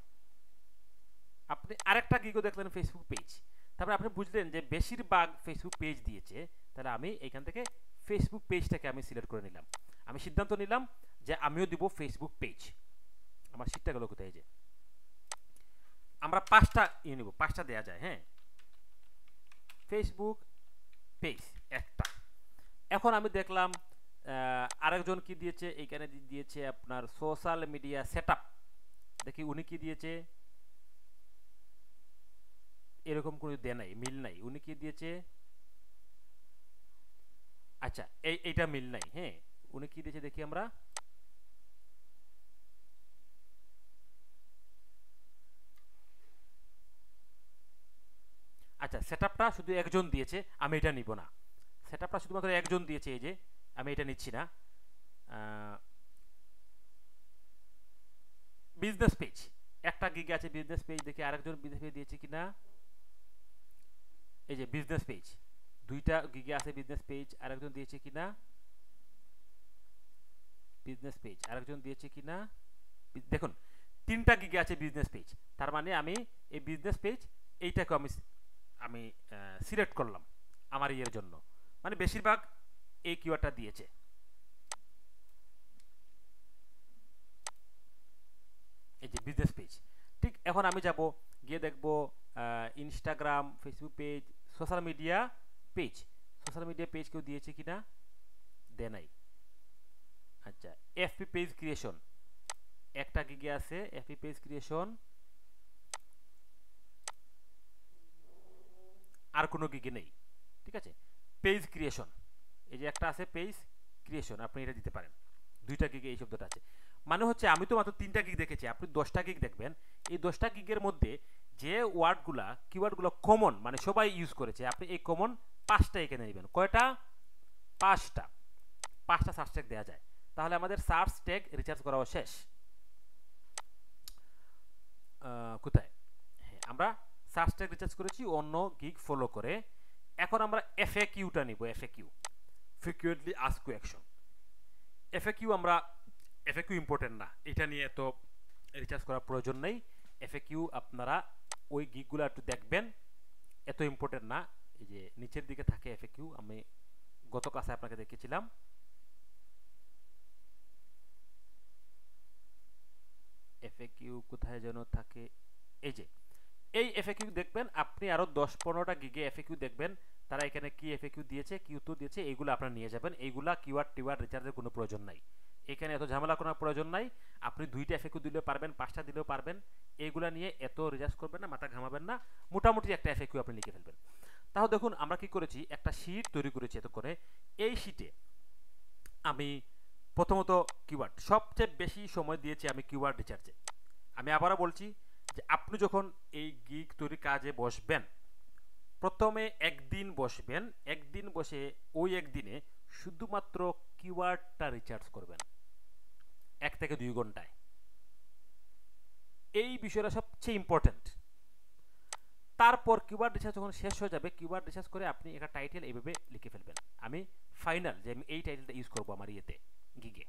আপনি আরেকটা গিগো দেখলেন ফেসবুক পেজ তারপরে আপনি বুঝলেন যে বেশিরভাগ ফেসবুক পেজ দিয়েছে, তাহলে আমি এখান থেকে ফেসবুক পেজটাকে আমি সিলেক্ট করে নিলাম। আমি সিদ্ধান্ত নিলাম যে আমিও দিব ফেসবুক পেজ আমার সিটটা গেল কোথায় যে? আমরা পাঁচটা ইয়ে নিব, পাঁচটা দেওয়া যায় হ্যাঁ? ফেসবুক পেজ একটা। এখন আমি দেখলাম আরেকজন কি দিয়েছে? এইখানে দিয়েছে আপনার সোশ্যাল মিডিয়া সেট দেখি উনি কি দিয়েছে? এরকম কোনো দেয় নাই, মিল নাই। উনি কি দিয়েছে? আচ্ছা এই, এইটা মিল নাই হ্যাঁ। উনি কি দিয়েছে দেখি আমরা? আচ্ছা সেটআপটা শুধু একজন দিয়েছে, আমি এটা নিব না। সেটআপটা শুধুমাত্র একজন দিয়েছে, এই যে, আমি এটা নিচ্ছি না। বিজনেস পেজ একটা গিগে আছে বিজনেস পেজ দেখে, আরেকজন বিজনেস পেজ দিয়েছে কিনা? এই যে বিজনেস পেজ দুইটা গিগে আছে বিজনেস পেজ আরেকজন দিয়েছে কিনা? বিজনেস পেজ আরেকজন দিয়েছে কিনা? বি- দেখুন, তিনটা গিগে আছে বিজনেস পেজ তার মানে আমি এই বিজনেস পেজ এইটাকে আমি আমি সিলেক্ট করলাম আমার ইয়ের জন্য। মানে বেশিরভাগ এই কিওয়ার্ডটা দিয়েছে। এই যে বিজনেস পেজ ঠিক এখন আমি যাব গিয়ে দেখব Instagram Facebook page social media page social media page কেউ দিয়েছে কিনা? দে নাই। আচ্ছা এফপি পেজ ক্রিয়েশন একটা গিগে আছে? এফপি পেজ ক্রিয়েশন আর কোনো গিগে নেই। ঠিক আছে? পেজ ক্রিয়েশন এই যে একটা আছে পেজ ক্রিয়েশন আপনি এটা দিতে পারেন। দুইটা গিগে এই শব্দটা আছে। মানে হচ্ছে আমি তো মাত্র তিনটা গিগ দেখেছি, আপনি দশটা গিগ দেখবেন। এই দশটা গিগের মধ্যে যে ওয়ার্ডগুলা, কিওয়ার্ডগুলো কমন মানে সবাই ইউজ করেছে, আপনি এই কমন পাঁচটা এখানে নেবেন। কয়টা? পাঁচটা। পাঁচটা সার্চ ট্যাগ দেওয়া যায়। তাহলে আমাদের সার্চ ট্যাগ রিচার্জ করাও শেষ। কোথায়? হ্যাঁ আমরা সার্চ ট্যাগ রিচার্জ করেছি, অন্য গিগ ফলো করে। এখন আমরা এফএ কিউটা নিব FAQ frequently ask question FAQ আমরা এফএ কিউ ইম্পর্টেন্ট না। এটা নিয়ে এত রিচার্জ করার প্রয়োজন নেই। এফএ কিউ আপনারা ওই গিগগুলো একটু দেখবেন। এত ইম্পর্টেন্ট না। এই যে নিচের দিকে থাকে এফএ কিউ আমি গত ক্লাসে আপনাকে দেখেছিলাম এফএ কিউ কোথায় যেন থাকে? এই যে। এই এফএ কিউ দেখবেন, আপনি আরও দশ পনেরোটা গিগে এফএ কিউ দেখবেন। তারা এখানে কি এফএ কিউ দিয়েছে কি উত্তর দিয়েছে, এইগুলো আপনারা নিয়ে যাবেন। এইগুলা কিওয়ার্ড টিওয়ার্ড রিচার্জের কোনো প্রয়োজন নাই। এখানে এত ঝামেলা করার প্রয়োজন নাই। আপনি দুইটা এফএ কিউ দিলেও পারবেন, পাঁচটা দিলেও পারবেন। এইগুলা নিয়ে এত রিচার্জ করবেন না, মাথা ঘামাবেন না। মোটামুটি একটা এফএ কিউ আপনি লিখে ফেলবেন। তাহলে দেখুন, আমরা কি করেছি? একটা শিট তৈরি করেছি এত করে। এই শিটে আমি প্রথমত কিওয়ার্ড সবচেয়ে বেশি সময় দিয়েছি আমি কিওয়ার্ড রিচার্জে আমি আবারও বলছি যে আপনি যখন এই গিগ তৈরি কাজে বসবেন, প্রথমে একদিন বসবেন, একদিন বসে ওই একদিনে শুধুমাত্র কিওয়ার্ডটা রিচার্জ করবেন। এক থেকে দুই ঘন্টায়। এই বিষয়টা সবচেয়ে ইম্পর্ট্যান্ট তারপর কিওয়ার্ড রিসার্চ যখন শেষ হয়ে যাবে কিওয়ার্ড রিসার্চ করে আপনি একটা টাইটেল এইভাবে লিখে ফেলবেন। আমি ফাইনাল যে আমি এই টাইটেলটা ইউজ করব আমার ইয়েতে গিগে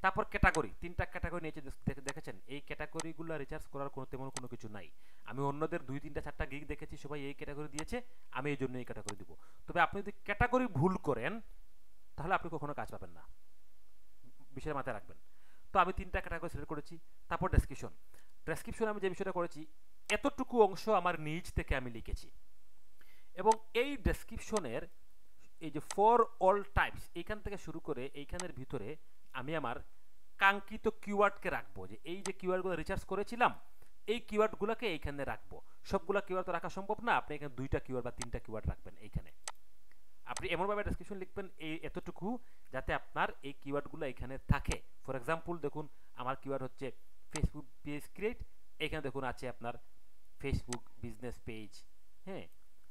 তারপর ক্যাটাগরি তিনটা ক্যাটাগরি নিয়েছে দেখ- দেখেছেন, এই ক্যাটাগরিগুলো রিচার্জ করার কোনো তেমন কোনো কিছু নাই। আমি অন্যদের দুই, তিনটা, চারটা গিগ দেখেছি, সবাই এই ক্যাটাগরি দিয়েছে, আমি এই জন্য এই ক্যাটাগরি দিব। তবে আপনি যদি ক্যাটাগরি ভুল করেন, তাহলে আপনি কখনো কাজ পাবেন না। বিষয়ের মাথায় রাখবেন। তো আমি তিনটা ক্যাটাগরি সিলেক্ট করেছি, তারপর ডেসক্রিপশন ডেসক্রিপশনে আমি যে বিষয়টা করেছি, এতটুকু অংশ আমার নিজ থেকে আমি লিখেছি। এবং এই ডেসক্রিপশনের এই যে ফর অল টাইপস এইখান থেকে শুরু করে এইখানের ভিতরে আমি আমার কাঙ্ক্ষিত কিওয়ার্ডকে রাখব। যে এই যে কিওয়ার্ডগুলো রিচার্জ করেছিলাম, এই কিওয়ার্ডগুলোকে এইখানে রাখব। সবগুলা কিওয়ার্ড তো রাখা সম্ভব না, আপনি এখানে দুইটা কিওয়ার্ড বা তিনটা কিওয়ার্ড রাখবেন এইখানে। আপনি এমনভাবে ডেসক্রিপশন লিখবেন এই এতটুকু যাতে আপনার এই কিওয়ার্ডগুলো এখানে থাকে। ফর এক্সাম্পল দেখুন, আমার কিওয়ার্ড হচ্ছে ফেসবুক পেজ ক্রিয়েট এখানে দেখুন আছে আপনার ফেসবুক বিজনেস পেজ হ্যাঁ?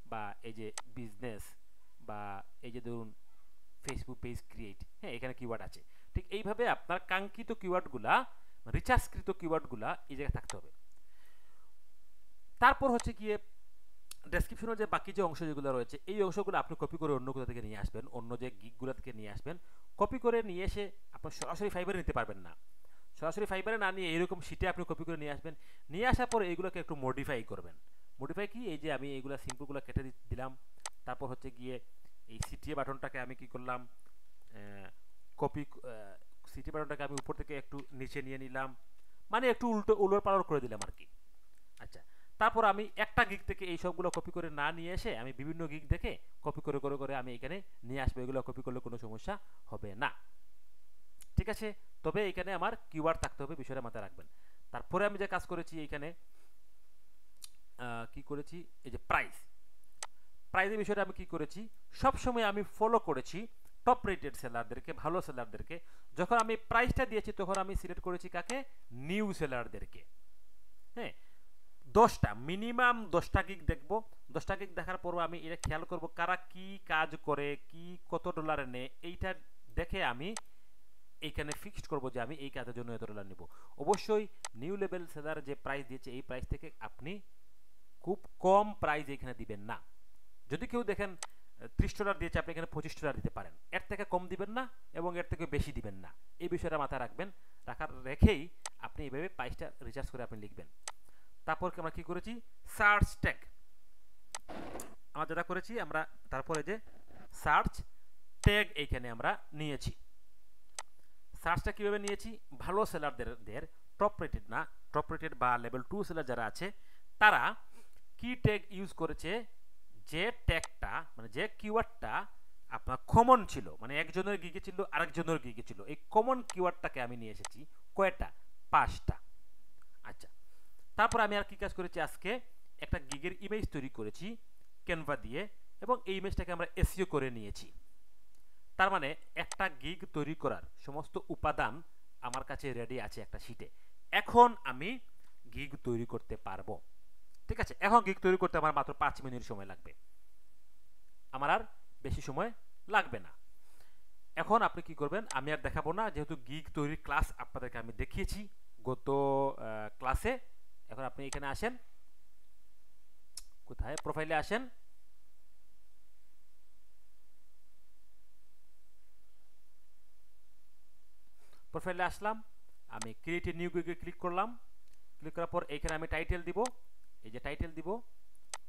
বা এই যে বিজনেস বা এই যে ধরুন ফেসবুক পেজ ক্রিয়েট হ্যাঁ এখানে কিওয়ার্ড আছে। ঠিক এইভাবে আপনার কাঙ্ক্ষিত কিওয়ার্ডগুলা রিচার্জকৃত কিওয়ার্ডগুলা এই জায়গায় থাকতে হবে। তারপর হচ্ছে গিয়ে ডেসক্রিপশনের যে বাকি যে অংশ যেগুলো রয়েছে, এই অংশগুলো আপনি কপি করে অন্য কোথা থেকে নিয়ে আসবেন, অন্য যে গিকগুলো থেকে নিয়ে আসবেন কপি করে নিয়ে এসে আপনি সরাসরি ফাইবারে নিতে পারবেন না। সরাসরি ফাইবারে না নিয়ে এরকম শিটে আপনি কপি করে নিয়ে আসবেন, নিয়ে আসার পরে এইগুলোকে একটু মডিফাই করবেন। মডিফাই কি? এই যে আমি এইগুলো সিম্পলগুলো কেটে দিলাম, তারপর হচ্ছে গিয়ে এই সিটিএ বাটনটাকে আমি কি করলাম কপি সিটি বাটনটাকে আমি উপর থেকে একটু নিচে নিয়ে নিলাম মানে একটু উল্টো, উলট পালট করে দিলাম আর কি। আচ্ছা তারপর আমি একটা গিক থেকে এই সবগুলো কপি করে না নিয়ে এসে আমি বিভিন্ন গিগ দেখে কপি করে করে করে আমি এখানে নিয়ে আসব। এগুলো কপি করলে কোনো সমস্যা হবে না। ঠিক আছে? তবে এখানে আমার কিওয়ার্ড থাকতে হবে বিষয়টা মাথায় রাখবেন। তারপরে আমি যে কাজ করেছি আহ, কি করেছি? এই যে প্রাইস প্রাইজের বিষয়টা আমি কি করেছি? সব সময় আমি ফলো করেছি টপ রেটেড সেলারদেরকে ভালো সেলারদেরকে যখন আমি প্রাইসটা দিয়েছি তখন আমি সিলেক্ট করেছি কাকে? নিউ সেলারদেরকে হ্যাঁ? দশটা মিনিমাম দশটা গিগ দেখব। দশটা গিগ দেখার পরও আমি এটা খেয়াল করব, কারা কি কাজ করে, কি কত ডলারে নেয়, এইটা দেখে আমি এইখানে ফিক্সড করব যে আমি এই কাজের জন্য এত ডলার নিব। অবশ্যই নিউ লেভেল সেলার যে প্রাইস দিয়েছে, এই প্রাইস থেকে আপনি খুব কম প্রাইস এখানে দিবেন না। যদি কেউ দেখেন, ত্রিশ ডলার দিয়েছে, আপনি এখানে পঁচিশ ডলার দিতে পারেন। এর থেকে কম দিবেন না এবং এর থেকে বেশি দিবেন না। এই বিষয়টা মাথায় রাখবেন, রাখার রেখেই আপনি এইভাবে প্রাইসটা রিচার্জ করে আপনি লিখবেন। তারপর আমরা কি করেছি? সার্চ ট্যাগ আমরা যেটা করেছি, আমরা তারপরে যে সার্চ ট্যাগ এইখানে আমরা নিয়েছি। সার্চটা কীভাবে নিয়েছি? ভালো সেলারদের টপ রেটেড না টপ রেটেড বা লেভেল টু সেলার যারা আছে, তারা কি ট্যাগ ইউজ করেছে? যে ট্যাগটা মানে যে কিওয়ার্ডটা আপনার কমন ছিল মানে একজনের গিগে ছিল, আরেকজনের গিগে ছিল, এই কমন কিওয়ার্ডটাকে আমি নিয়ে এসেছি কয়টা? পাঁচটা। আচ্ছা তারপর আমি আর কি কাজ করেছি? আজকে একটা গিগের ইমেজ তৈরি করেছি ক্যানভা দিয়ে, এবং এই ইমেজটাকে আমরা এসিও করে নিয়েছি। তার মানে একটা গিগ তৈরি করার সমস্ত উপাদান আমার কাছে রেডি আছে একটা শিটে এখন আমি গিগ তৈরি করতে পারব। ঠিক আছে? এখন গিগ তৈরি করতে আমার মাত্র পাঁচ মিনিট সময় লাগবে। আমার আর বেশি সময় লাগবে না। এখন আপনি কি করবেন? আমি আর দেখাবো না, যেহেতু গিগ তৈরির ক্লাস আপনাদেরকে আমি দেখিয়েছি গত ক্লাসে এখন আপনি এখানে আসেন। কোথায়? প্রোফাইলে আসেন। প্রোফাইলে আসলাম। আমি ক্রিয়েট এ নিউ গিগে ক্লিক করলাম। ক্লিক করার পর এইখানে আমি টাইটেল দিব। এই যে টাইটেল দিব।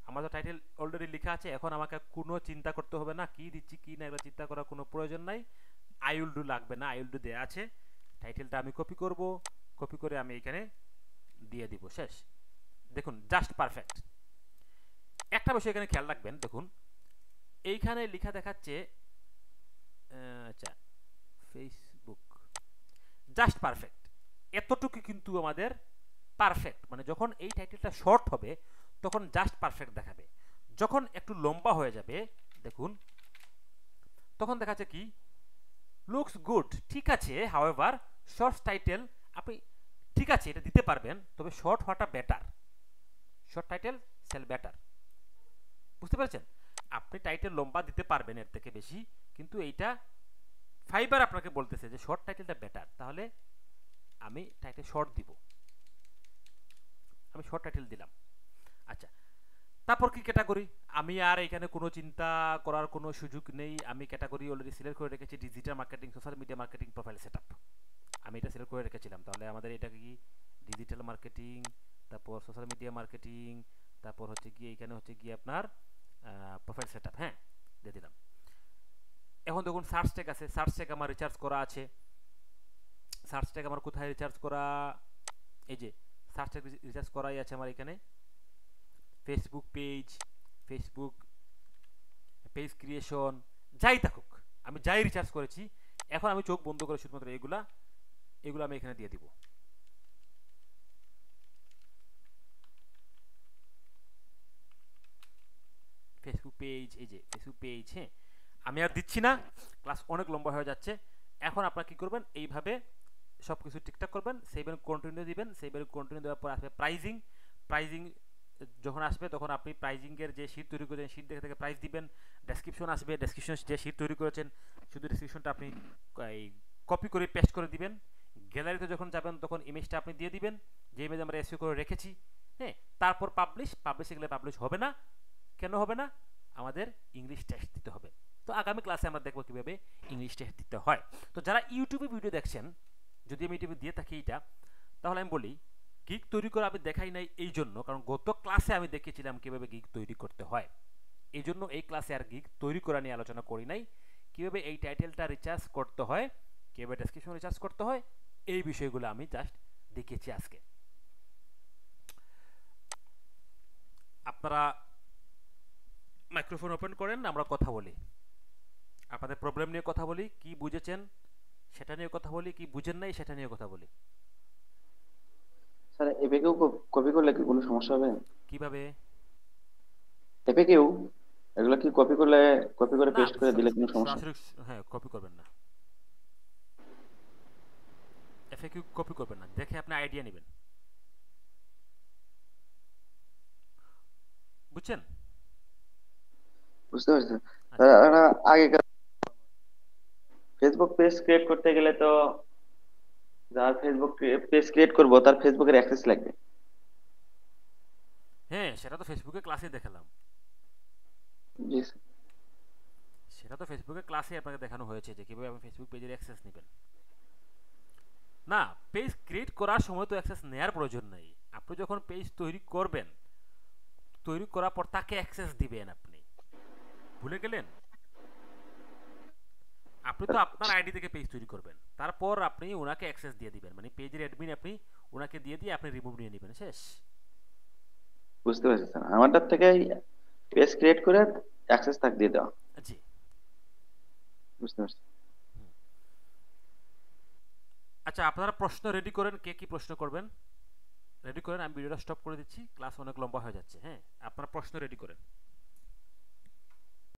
আমার তো টাইটেল অলরেডি লেখা আছে। এখন আমাকে কোনো চিন্তা করতে হবে না। কি দিচ্ছি, কি না, এগুলো চিন্তা করার কোনো প্রয়োজন নাই। আই উইল ডু লাগবে না। আই উইল ডু দেওয়া আছে। টাইটেলটা আমি কপি করব। কপি করে আমি এখানে দিয়ে দিব, শেষ। দেখুন জাস্ট পারফেক্ট একটা বিষয় এখানে খেয়াল রাখবেন, দেখুন, এইখানে লেখা দেখাচ্ছে আচ্ছা ফেসবুক জাস্ট পারফেক্ট এতটুকু কিন্তু আমাদের পারফেক্ট মানে যখন এই টাইটেলটা শর্ট হবে, তখন জাস্ট পারফেক্ট দেখাবে। যখন একটু লম্বা হয়ে যাবে, দেখুন, তখন দেখাচ্ছে কি লুকস গুড ঠিক আছে হাওয়েভার শর্ট টাইটেল আপনি ঠিক আছে, এটা দিতে পারবেন, তবে শর্ট হওয়াটা better short title sell better বুঝতে পেরেছেন? আপনি টাইটেল লম্বা দিতে পারবেন এর থেকে বেশি, কিন্তু এইটা ফাইবার আপনাকে বলতেছে যে শর্ট টাইটেলটা বেটার তাহলে আমি টাইটেল শর্ট দিব। আমি শর্ট টাইটেল দিলাম। আচ্ছা তারপর কি ক্যাটাগরি আমি আর এখানে কোনো চিন্তা করার কোনো সুযোগ নেই। আমি ক্যাটাগরি অলরেডি সিলেক্ট করে রেখেছি digital marketing social media marketing profile setup আমি এটা সিলেক্ট করে রেখেছিলাম। তাহলে আমাদের এটা কি ডিজিটাল মার্কেটিং তারপর সোশ্যাল মিডিয়া মার্কেটিং তারপর হচ্ছে গিয়ে এখানে হচ্ছে গিয়ে আপনার প্রোফাইল সেটআপ হ্যাঁ? দিয়ে দিলাম। এখন দেখুন সার্চ ট্যাগ আছে। সার্চ ট্যাগ আমার রিচার্জ করা আছে। সার্চ ট্যাগ আমার কোথায় রিচার্জ করা? এই যে সার্চ ট্যাগ রিচার্জ করাই আছে আমার এখানে। Facebook page Facebook page creation যাই থাকুক, আমি যাই রিচার্জ করেছি। এখন আমি চোখ বন্ধ করে শুধুমাত্র এগুলা এগুলো আমি এখানে দিয়ে দিব। ফেসবুক পেজ এই যে ফেসবুক পেজ হ্যাঁ? আমি আর দিচ্ছি না ক্লাস অনেক লম্বা হয়ে যাচ্ছে। এখন আপনারা কি করবেন? এইভাবে সব কিছু ঠিকঠাক করবেন সেইভাবে কন্টিনিউ দিবেন। সেইভাবে কন্টিনিউ দেওয়ার পর আসবে প্রাইজিং প্রাইজিং যখন আসবে, তখন আপনি প্রাইজিংয়ের যে শিট তৈরি করেছেন শিট দেখে থেকে প্রাইস দিবেন। ডেসক্রিপশন আসবে ডেসক্রিপশন যে শিট তৈরি করেছেন, শুধু ডেসক্রিপশনটা আপনি, এই কপি করে পেস্ট করে দিবেন। গ্যালারিতে যখন যাবেন, তখন ইমেজটা আপনি দিয়ে দিবেন। যে ইমেজ আমরা এসিও করে রেখেছি হ্যাঁ তারপর পাবলিশ পাবলিশে গেলে পাবলিশ হবে না। কেন হবে না? আমাদের ইংলিশ টেস্ট দিতে হবে। তো আগামী ক্লাসে আমরা দেখব কীভাবে ইংলিশ টেস্ট দিতে হয়। তো যারা ইউটিউবে ভিডিও দেখছেন, যদি আমি ইউটিউবে দিয়ে থাকি এটা, তাহলে আমি বলি গিগ তৈরি করা আমি দেখাই নাই এই জন্য, কারণ গত ক্লাসে আমি দেখেছিলাম কীভাবে গিগ তৈরি করতে হয়। এই জন্য এই ক্লাসে আর গিগ তৈরি করা নিয়ে আলোচনা করি নাই। কীভাবে এই টাইটেলটা রিচার্জ করতে হয়, কীভাবে ডেসক্রিপশন রিচার্জ করতে হয় এই বিষয়গুলো আমি জাস্ট দেখিয়েছি আজকে। আপনারা মাইক্রোফোন ওপেন করেন আমরা কথা বলি। আপনাদের প্রবলেম নিয়ে কথা বলি কি বুঝেছেন সেটা নিয়ে কথা বলি কি বুঝেন নাই সেটা নিয়ে কথা বলি। স্যার এপেকেও কপি করলে কি কোনো সমস্যা হবে? কীভাবে? এপেকেও এগুলো কি কপি করলে কপি করে পেস্ট করে দিলে কোনো সমস্যা? হ্যাঁ কপি করবেন না। এফএকিউ কপি করবেন না। দেখে আপনি আইডিয়া নেবেন। বুঝছেন? বুঝতে পারছি। স্যার আগেকার ফেসবুক ফেসবুক পেজ ক্রিয়েট করতে গেলে তো যার ফেসবুক পেজ ক্রিয়েট করব তার ফেসবুকের অ্যাক্সেস লাগবে। হ্যাঁ সেটা তো ফেসবুকে ক্লাসে দেখালাম। জি স্যার সেটা তো ফেসবুকে ক্লাসে আপনাকে দেখানো হয়েছে যে কীভাবে আপনি ফেসবুক পেজের অ্যাক্সেস নেবেন। না পেজ ক্রিয়েট করার সময় তো অ্যাক্সেস নেওয়ার প্রয়োজন নাই। আপনি যখন পেজ তৈরি করবেন তৈরি করার পর তাকে অ্যাক্সেস দিবেন আপনি। ভুলে গেলেন? আপনি তো আপনার আইডি থেকে পেজ তৈরি করবেন। তারপর আপনি ওনাকে অ্যাক্সেস দিয়ে দিবেন। মানে পেজের অ্যাডমিন আপনি ওনাকে দিয়ে দিয়ে আপনি রিমুভ নিয়ে নেবেন শেষ। বুঝতে পারছি স্যার আমারটার থেকে পেজ ক্রিয়েট করে অ্যাক্সেস তাক দিয়ে দেওয়া। জি। বুঝতে পারছি। আচ্ছা আপনারা প্রশ্ন রেডি করেন, কে কি প্রশ্ন করবেন? রেডি করেন, আমি ভিডিওটা স্টপ করে দিচ্ছি ক্লাস অনেক লম্বা হয়ে যাচ্ছে হ্যাঁ? আপনারা প্রশ্ন রেডি করেন।